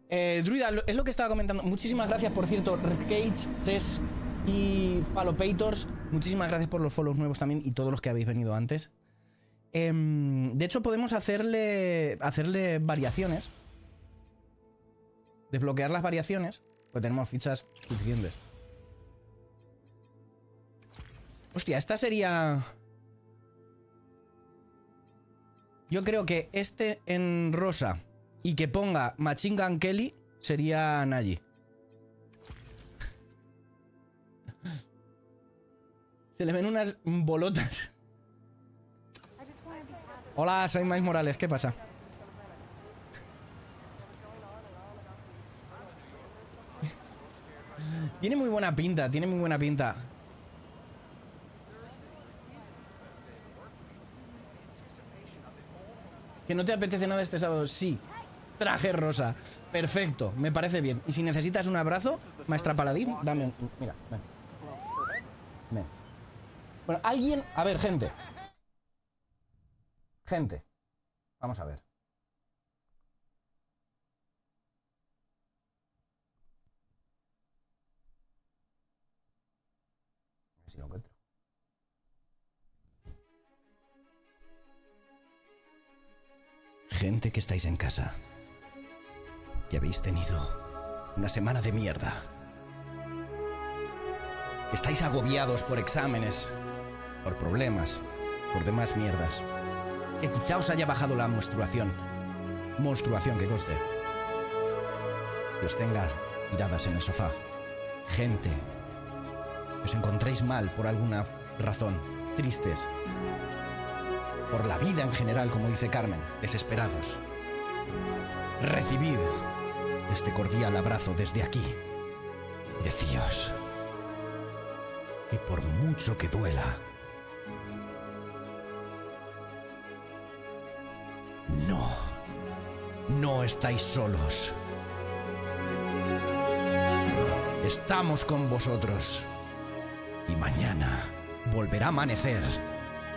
Eh, druida, es lo que estaba comentando. Muchísimas gracias, por cierto, Cage, Chess y Fallopators. Muchísimas gracias por los follows nuevos también y todos los que habéis venido antes. Em, de hecho, podemos hacerle, hacerle variaciones. Desbloquear las variaciones. Pues tenemos fichas suficientes. Hostia, esta sería... Yo creo que este en rosa y que ponga Machine Gun Kelly sería Naji. Se le ven unas bolotas. Hola, soy Miles Morales, ¿qué pasa? Tiene muy buena pinta, tiene muy buena pinta. ¿Que no te apetece nada este sábado? Sí. Traje rosa. Perfecto, me parece bien. Y si necesitas un abrazo, maestra Paladín, dame un... Mira, ven. Ven. Bueno, alguien... A ver, gente. Gente. Vamos a ver. A ver si lo encuentro. Gente que estáis en casa. Que habéis tenido una semana de mierda. Estáis agobiados por exámenes, por problemas, por demás mierdas. Que quizá os haya bajado la menstruación. Monstruación que coste. Que os tenga tiradas en el sofá. Gente. Que os encontréis mal por alguna razón. Tristes. Por la vida en general, como dice Carmen. Desesperados. Recibid este cordial abrazo desde aquí. Y decíos que por mucho que duela, no, no estáis solos. Estamos con vosotros. Y mañana volverá a amanecer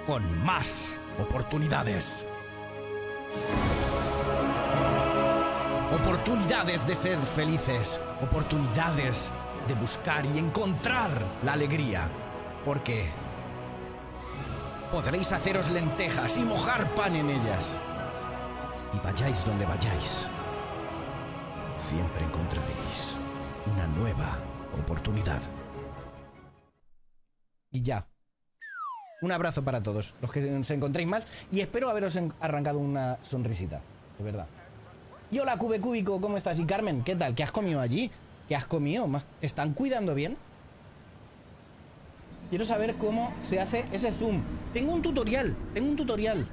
con más oportunidades. Oportunidades de ser felices. Oportunidades de buscar y encontrar la alegría. Porque podréis haceros lentejas y mojar pan en ellas. Y vayáis donde vayáis. Siempre encontraréis una nueva oportunidad. Y ya. Un abrazo para todos los que os encontréis mal y espero haberos arrancado una sonrisita, de verdad. Y hola, Cube Cúbico, ¿cómo estás? Y Carmen, ¿qué tal? ¿Qué has comido allí? ¿Qué has comido? ¿Más- ¿Te están cuidando bien? Quiero saber cómo se hace ese zoom. Tengo un tutorial, tengo un tutorial.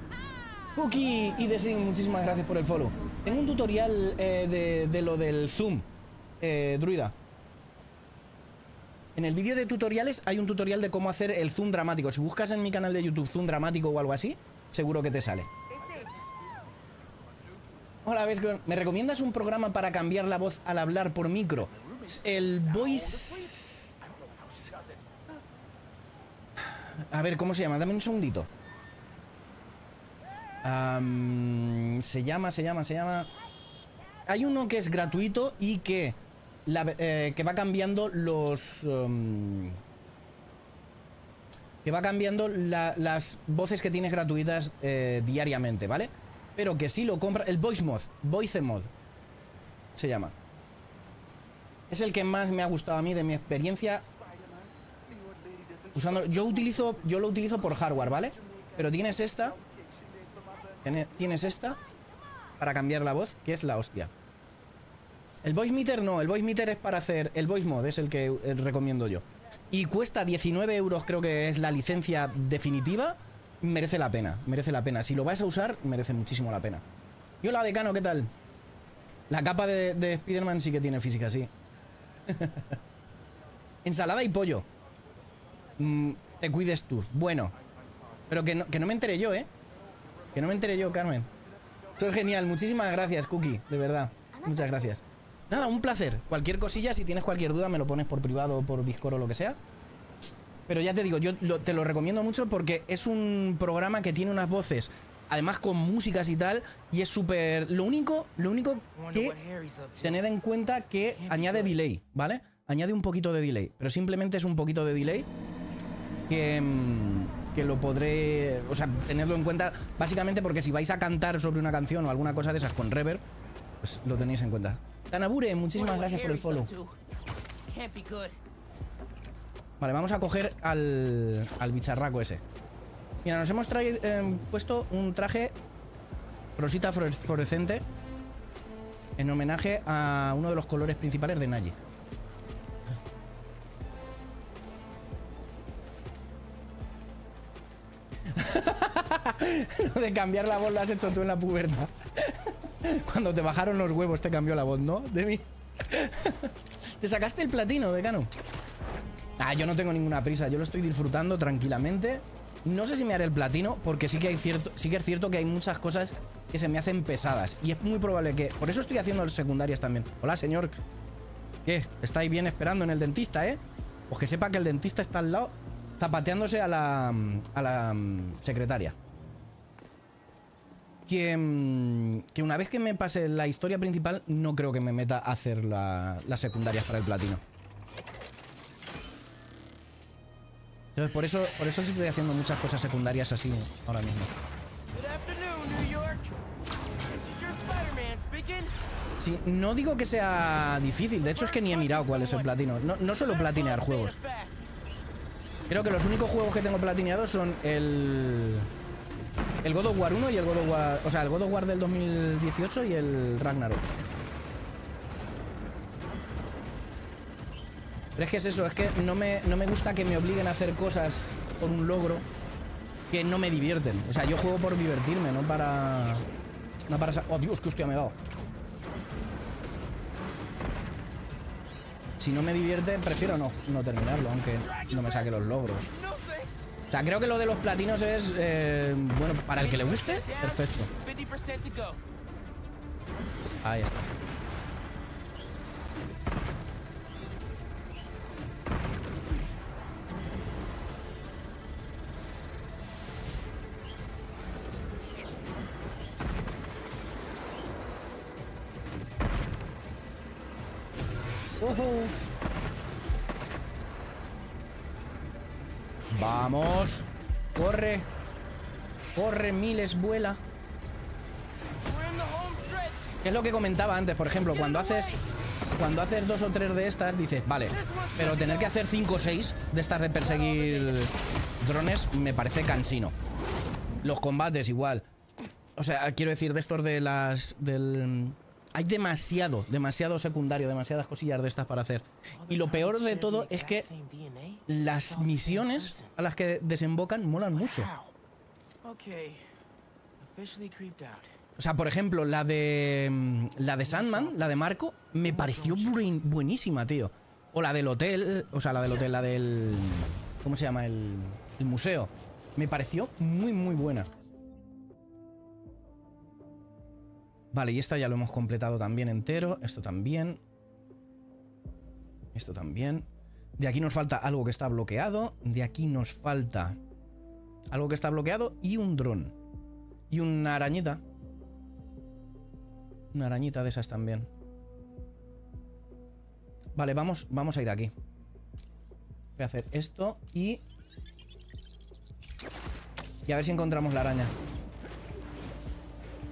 Cookie y Desin, muchísimas gracias por el follow. Tengo un tutorial eh, de, lo del zoom, eh, druida. En el vídeo de tutoriales hay un tutorial de cómo hacer el zoom dramático. Si buscas en mi canal de YouTube zoom dramático o algo así, seguro que te sale. Hola, Vesgron. ¿Me recomiendas un programa para cambiar la voz al hablar por micro? El Voice... A ver, ¿cómo se llama? Dame un segundito. Se llama, se llama, se llama... Hay uno que es gratuito y que, la- eh, que va cambiando los... que va cambiando la- las voces que tienes gratuitas eh, diariamente, ¿vale? Pero que si lo compra... El Voice Mod, Voice Mod, se llama. Es el que más me ha gustado a mí de mi experiencia usando. Yo utilizo, yo lo utilizo por hardware, ¿vale? Pero tienes esta, tienes esta para cambiar la voz, que es la hostia. El voice meter no, el voice meter es para hacer el voice mod, es el que eh, recomiendo yo. Y cuesta 19 euros, creo que es la licencia definitiva. Merece la pena, merece la pena. Si lo vais a usar, merece muchísimo la pena. Y hola, decano, ¿qué tal? La capa de, de Spider-Man sí que tiene física, sí. [laughs] Ensalada y pollo. Mm, te cuides tú. Bueno. Pero que no, que no me enteré yo, ¿eh? Que no me enteré yo, Carmen. Es genial. Muchísimas gracias, Cookie. De verdad. Muchas gracias. Nada, un placer. Cualquier cosilla, si tienes cualquier duda, me lo pones por privado o por Discord o lo que sea. Pero ya te digo, yo lo- te lo recomiendo mucho porque es un programa que tiene unas voces, además con músicas y tal, y es súper... Lo único, lo único que tened en cuenta que añade delay, ¿vale? Añade un poquito de delay, pero simplemente es un poquito de delay que, mm, que lo podré, o sea, tenerlo en cuenta básicamente porque si vais a cantar sobre una canción o alguna cosa de esas con reverb, pues lo tenéis en cuenta. Tanabure, muchísimas gracias por el follow. Vale, vamos a coger al, al bicharraco ese. Mira, nos hemos traído, eh, puesto un traje rosita fluor- fluorescente En homenaje a uno de los colores principales de Naji. [laughs] Lo de cambiar la voz lo has hecho tú en la pubertad. [laughs] Cuando te bajaron los huevos te cambió la voz, ¿no? De mí. [laughs] ¿Te sacaste el platino, decano? Ah, yo no tengo ninguna prisa, yo lo estoy disfrutando tranquilamente. No sé si me haré el platino, porque sí que hay cierto, sí que es cierto que hay muchas cosas que se me hacen pesadas. Y es muy probable que. Por eso estoy haciendo las secundarias también. Hola, señor. ¿Qué? Estáis bien esperando en el dentista, ¿eh? Pues que sepa que el dentista está al lado, zapateándose a la. a la mm, secretaria. Que, mm, que una vez que me pase la historia principal, no creo que me meta a hacer la- las secundarias para el platino. Entonces, por eso, por eso sí estoy haciendo muchas cosas secundarias así ahora mismo. Sí, no digo que sea difícil, de hecho es que ni he mirado cuál es el platino. No, no suelo platinear juegos. Creo que los únicos juegos que tengo platineados son el. El God of War 1 y el God of War. O sea, el God of War del 2018 y el Ragnarok. Pero es que es eso, es que no me, no me gusta que me obliguen a hacer cosas por un logro que no me divierten. O sea, yo juego por divertirme, no para. No para. Oh, Dios, qué hostia me he dado. Si no me divierte, prefiero no, no terminarlo, aunque no me saque los logros. O sea, creo que lo de los platinos es, eh, bueno, para el que le guste, perfecto. 50% to go. Ahí está. Miles, vuela. Que es lo que comentaba antes, por ejemplo, cuando haces cuando haces dos o tres de estas, dices, vale, pero tener que hacer cinco o seis de estas de perseguir drones me parece cansino. Los combates igual. O sea, quiero decir, de estos de las. del. Hay demasiado, demasiado secundario, demasiadas cosillas de estas para hacer. Y lo peor de todo es que las misiones a las que desembocan molan mucho. O sea, por ejemplo, la de. mm, La de Sandman, la de Marco, me pareció buen- buenísima, tío. O la del hotel. O sea, la del hotel, la del. ¿Cómo se llama? El, el museo. Me pareció muy, muy buena. Vale, y esta ya lo hemos completado también entero. Esto también. Esto también. De aquí nos falta algo que está bloqueado. De aquí nos falta algo que está bloqueado y un dron. Y una arañita. Una arañita de esas también. Vale, vamos, vamos a ir aquí. Voy a hacer esto y... Y a ver si encontramos la araña.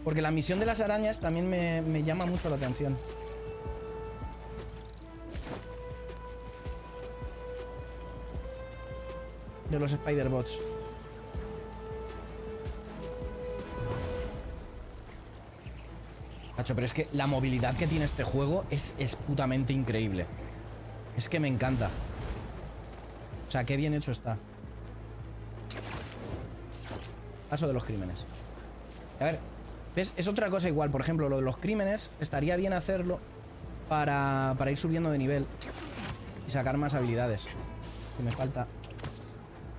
Porque la misión de las arañas también me, me llama mucho la atención. De los Spider-Bots. Pero es que la movilidad que tiene este juego es, es putamente increíble. Es que me encanta. O sea, qué bien hecho está. Paso de los crímenes. A ver, ¿ves? Es otra cosa igual. Por ejemplo, lo de los crímenes, estaría bien hacerlo para, para ir subiendo de nivel y sacar más habilidades. Que me falta.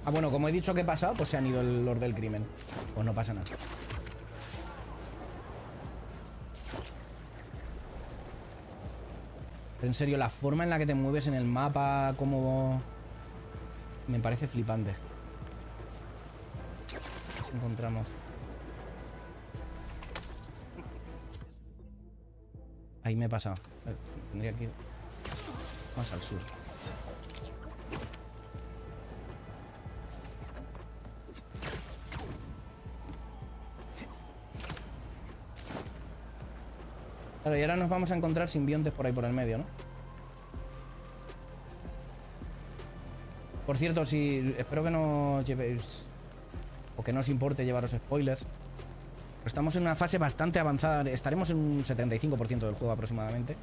Ah, bueno, como he dicho que he pasado, pues se han ido Lord del Crimen. Pues no pasa nada. En serio, la forma en la que te mueves en el mapa, como... Me parece flipante. Si encontramos. Ahí me he pasado. Tendría que ir más al sur. Y ahora nos vamos a encontrar simbiontes por ahí por el medio, ¿no? Por cierto, si espero que no llevéis o que no os importe llevaros spoilers. Estamos en una fase bastante avanzada. Estaremos en un 75% del juego aproximadamente.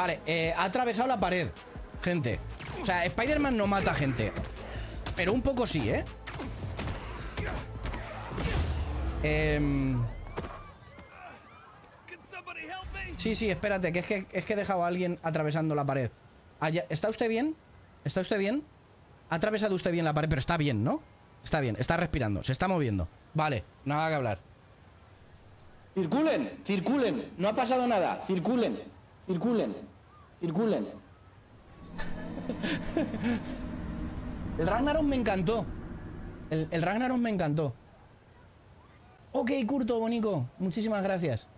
Vale, eh, ha atravesado la pared, gente. O sea, Spider-Man no mata gente. Pero un poco sí, ¿eh? Em? Sí, sí, espérate, que es que, es que he dejado a alguien atravesando la pared. Ya- ¿Está usted bien? ¿Está usted bien? Ha atravesado usted bien la pared, pero está bien, ¿no? Está bien, está respirando, se está moviendo. Vale, nada que hablar. Circulen, circulen, no ha pasado nada. Circulen, circulen, circulen. El Ragnarok me encantó. El, el Ragnarok me encantó. Ok, Curto, Bonico, muchísimas gracias.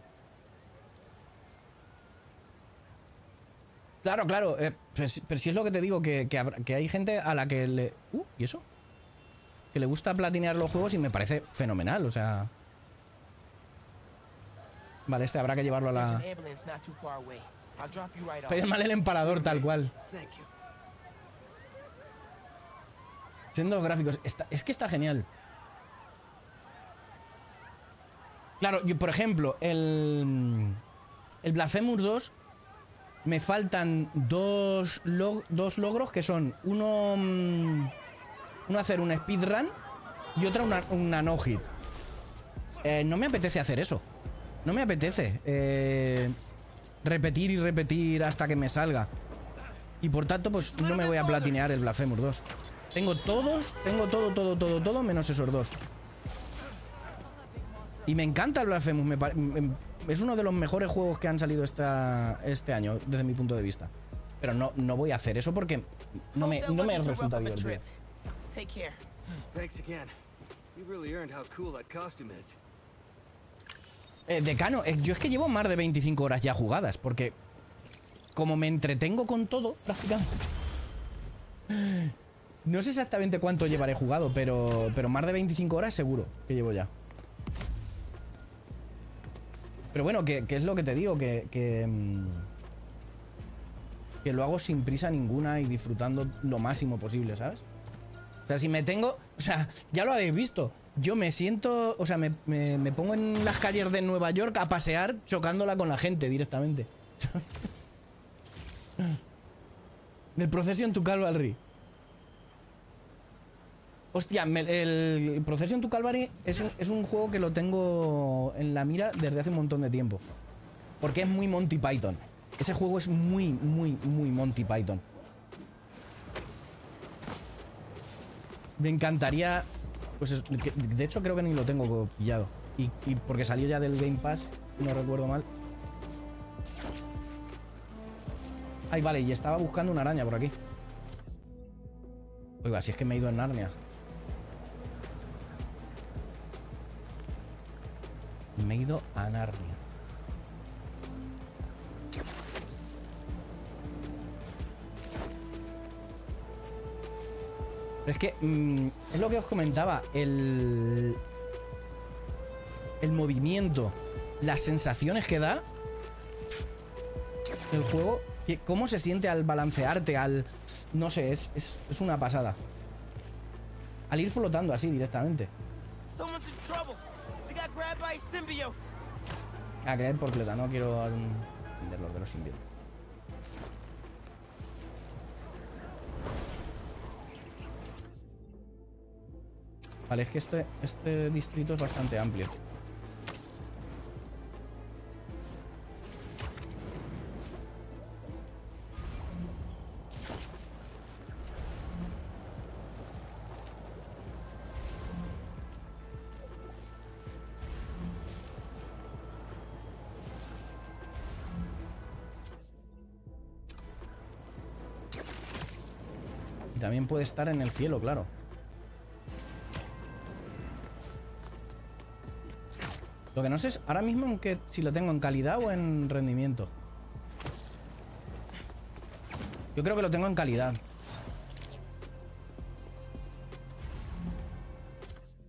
Claro, claro, eh, pero, si- pero si es lo que te digo, que, que habrá- que hay gente a la que le... Uh, ¿y eso? Que le gusta platinear los juegos y me parece fenomenal, o sea... Vale, este habrá que llevarlo a la... Spider-Man el emparador, tal cual. Siendo gráficos, es que está genial. Claro, yo, por ejemplo, el. El Blasphemous 2. Me faltan dos, dos logros que son uno. mm, Uno hacer un speedrun y otra una, una no-hit. Eh, no me apetece hacer eso. No me apetece. eh, repetir y repetir hasta que me salga. Y por tanto, pues no me voy a platinear el Blasphemous 2. Tengo todos, tengo todo, todo, todo, todo, menos esos dos. Y me encanta el Blasphemous, me me- es uno de los mejores juegos que han salido esta, este año, desde mi punto de vista. Pero no, no voy a hacer eso porque no me, no me resulta divertido. trip. Take care. Thanks again. You really earned how cool that costume is. Eh, Decano, eh, yo es que llevo más de 25 horas ya jugadas, porque como me entretengo con todo, prácticamente. No sé exactamente cuánto llevaré jugado, pero, pero más de 25 horas seguro que llevo ya. Pero bueno, que, es lo que te digo, que, que, mm, que lo hago sin prisa ninguna y disfrutando lo máximo posible, ¿sabes? O sea, si me tengo. O sea, ya lo habéis visto. Yo me siento. O sea, me, me- pongo en las calles de Nueva York a pasear chocándola con la gente directamente. [laughs] El Procession to Calvary. Hostia, me- el Procession to Calvary es es un juego que lo tengo en la mira desde hace un montón de tiempo. Porque es muy Monty Python. Ese juego es muy, muy, muy Monty Python. Me encantaría. Pues de hecho, creo que ni lo tengo pillado. Y, porque salió ya del Game Pass, no recuerdo mal. Ay, vale, y estaba buscando una araña por aquí. Oiga, si es que me he ido en Narnia. Me he ido a Narnia. Pero es que mm, es lo que os comentaba, el el movimiento, las sensaciones que da el juego, que- cómo se siente al balancearte, al no sé, es, es, es una pasada. Al ir flotando así directamente. A creer por cleta, no quiero entender los de los simbiontes. Vale, es que este, este distrito es bastante amplio. También puede estar en el cielo, claro. Lo que no sé es ahora mismo en si lo tengo en calidad o en rendimiento. Yo creo que lo tengo en calidad.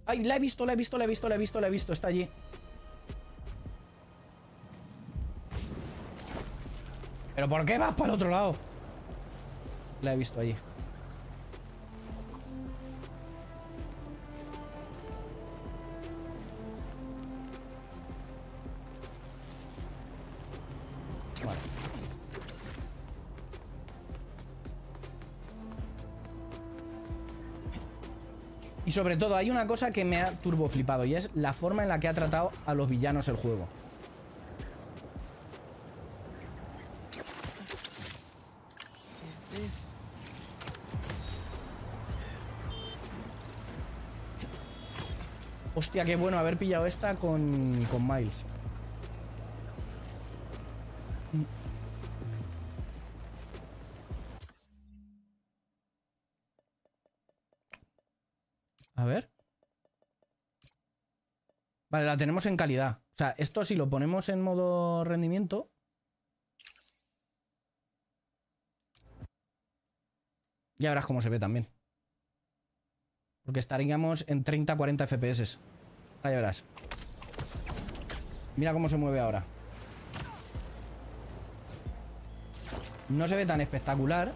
¡Ay! La he visto, la he visto, la he visto, la he visto, la he visto. Está allí. ¿Pero por qué vas para el otro lado? La he visto allí. Sobre todo hay una cosa que me ha turbo flipado y es la forma en la que ha tratado a los villanos el juego. Hostia, qué bueno haber pillado esta con, con Miles. La tenemos en calidad. O sea, esto si lo ponemos en modo rendimiento... Ya verás cómo se ve también. Porque estaríamos en 30-40 FPS. Ya verás. Mira cómo se mueve ahora. No se ve tan espectacular.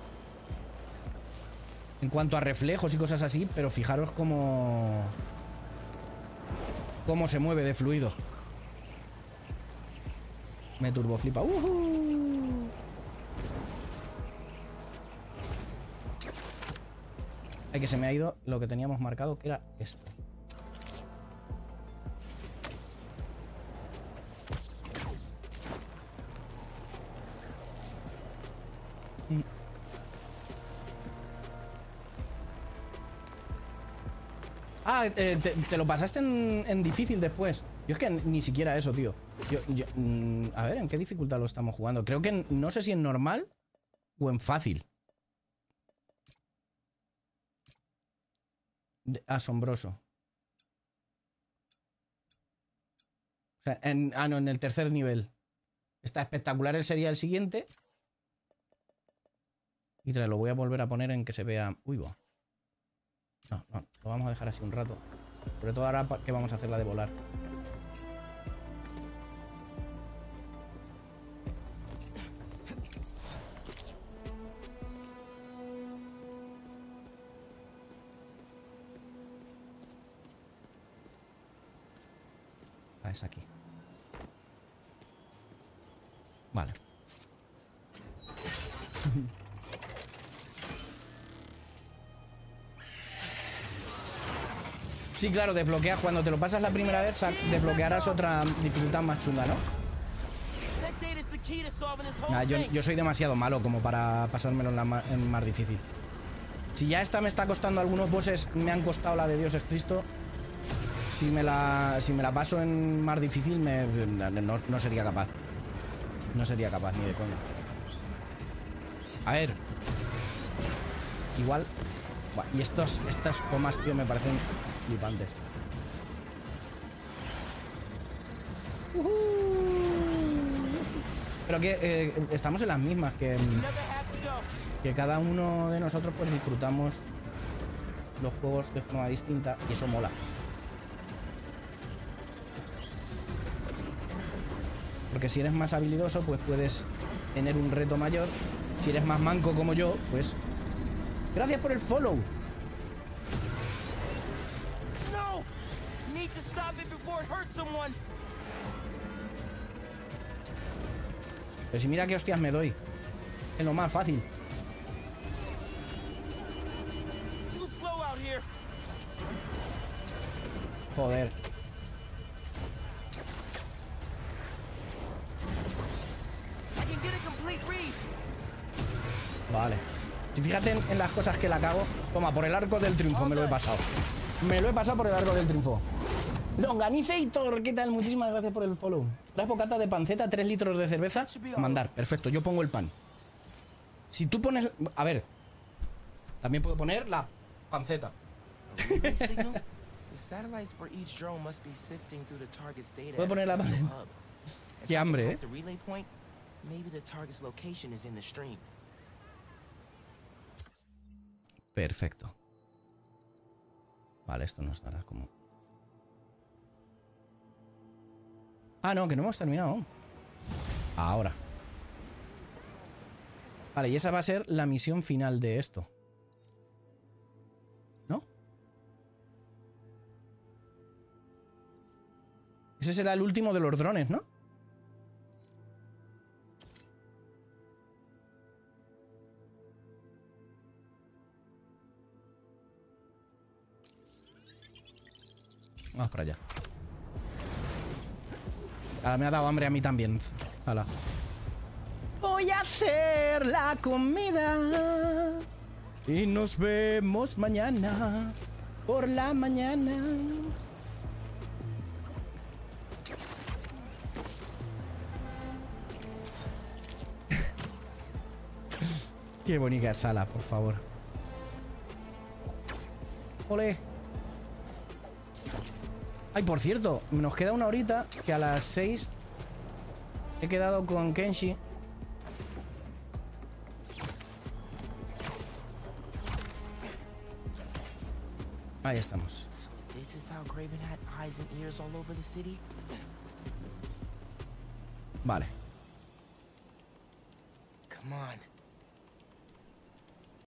En cuanto a reflejos y cosas así, pero fijaros cómo... Cómo se mueve de fluido. Me turbo flipa. ¡Ujú! Ay, que se me ha ido lo que teníamos marcado, que era esto. Ah, eh, te, lo pasaste en, en difícil después. Yo es que ni siquiera eso, tío. Mm, a ver, ¿en qué dificultad lo estamos jugando? Creo que no sé si en normal o en fácil. Asombroso. O sea, en, ah, no, en el tercer nivel. Está espectacular, sería el siguiente. Y te lo voy a volver a poner en que se vea... Uy, va. No, no, lo vamos a dejar así un rato. Sobre todo ahora que vamos a hacer la de volar. Ah, es aquí. Vale. Sí, claro, desbloqueas cuando te lo pasas la primera vez, desbloquearás otra dificultad más chunga, ¿no? Nah, yo, soy demasiado malo como para pasármelo en, la más difícil. Si ya esta me está costando algunos bosses, me han costado la de Dios es Cristo. Si me la, si me la paso en más difícil, no, sería capaz. No sería capaz ni de coña. A ver. Igual. Y estos, estas pomas, tío, me parecen flipantes. Pero que eh, estamos en las mismas, que, que cada uno de nosotros pues disfrutamos los juegos de forma distinta y eso mola. Porque si eres más habilidoso, pues puedes tener un reto mayor. Si eres más manco como yo, pues... Gracias por el follow. Pero si mira qué hostias me doy. Es lo más fácil. Joder. Vale. Si fíjate en, en las cosas que la cago. Toma, por el arco del triunfo me lo he pasado. Me lo he pasado por el arco del triunfo. Longanizator, ¿qué tal? Muchísimas gracias por el follow. Traes bocata de panceta, 3 litros de cerveza. Mandar, perfecto, yo pongo el pan. Si tú pones. A ver. También puedo poner la panceta. [laughs] Puedo poner la single pan- hub. [laughs] If Qué hambre, eh. Perfecto. Vale, esto nos dará como... Ah, no, que no hemos terminado. Ahora. Vale, y esa va a ser la misión final de esto. ¿No? Ese será el último de los drones, ¿no? Vamos para allá. Ahora me ha dado hambre a mí también. Hala. Voy a hacer la comida. Y nos vemos mañana. Por la mañana. [laughs] Qué bonita es Zala, por favor. Ole. Ay, por cierto, nos queda una horita que a las 6 he quedado con Kenshi. Ahí estamos. Vale. Come on.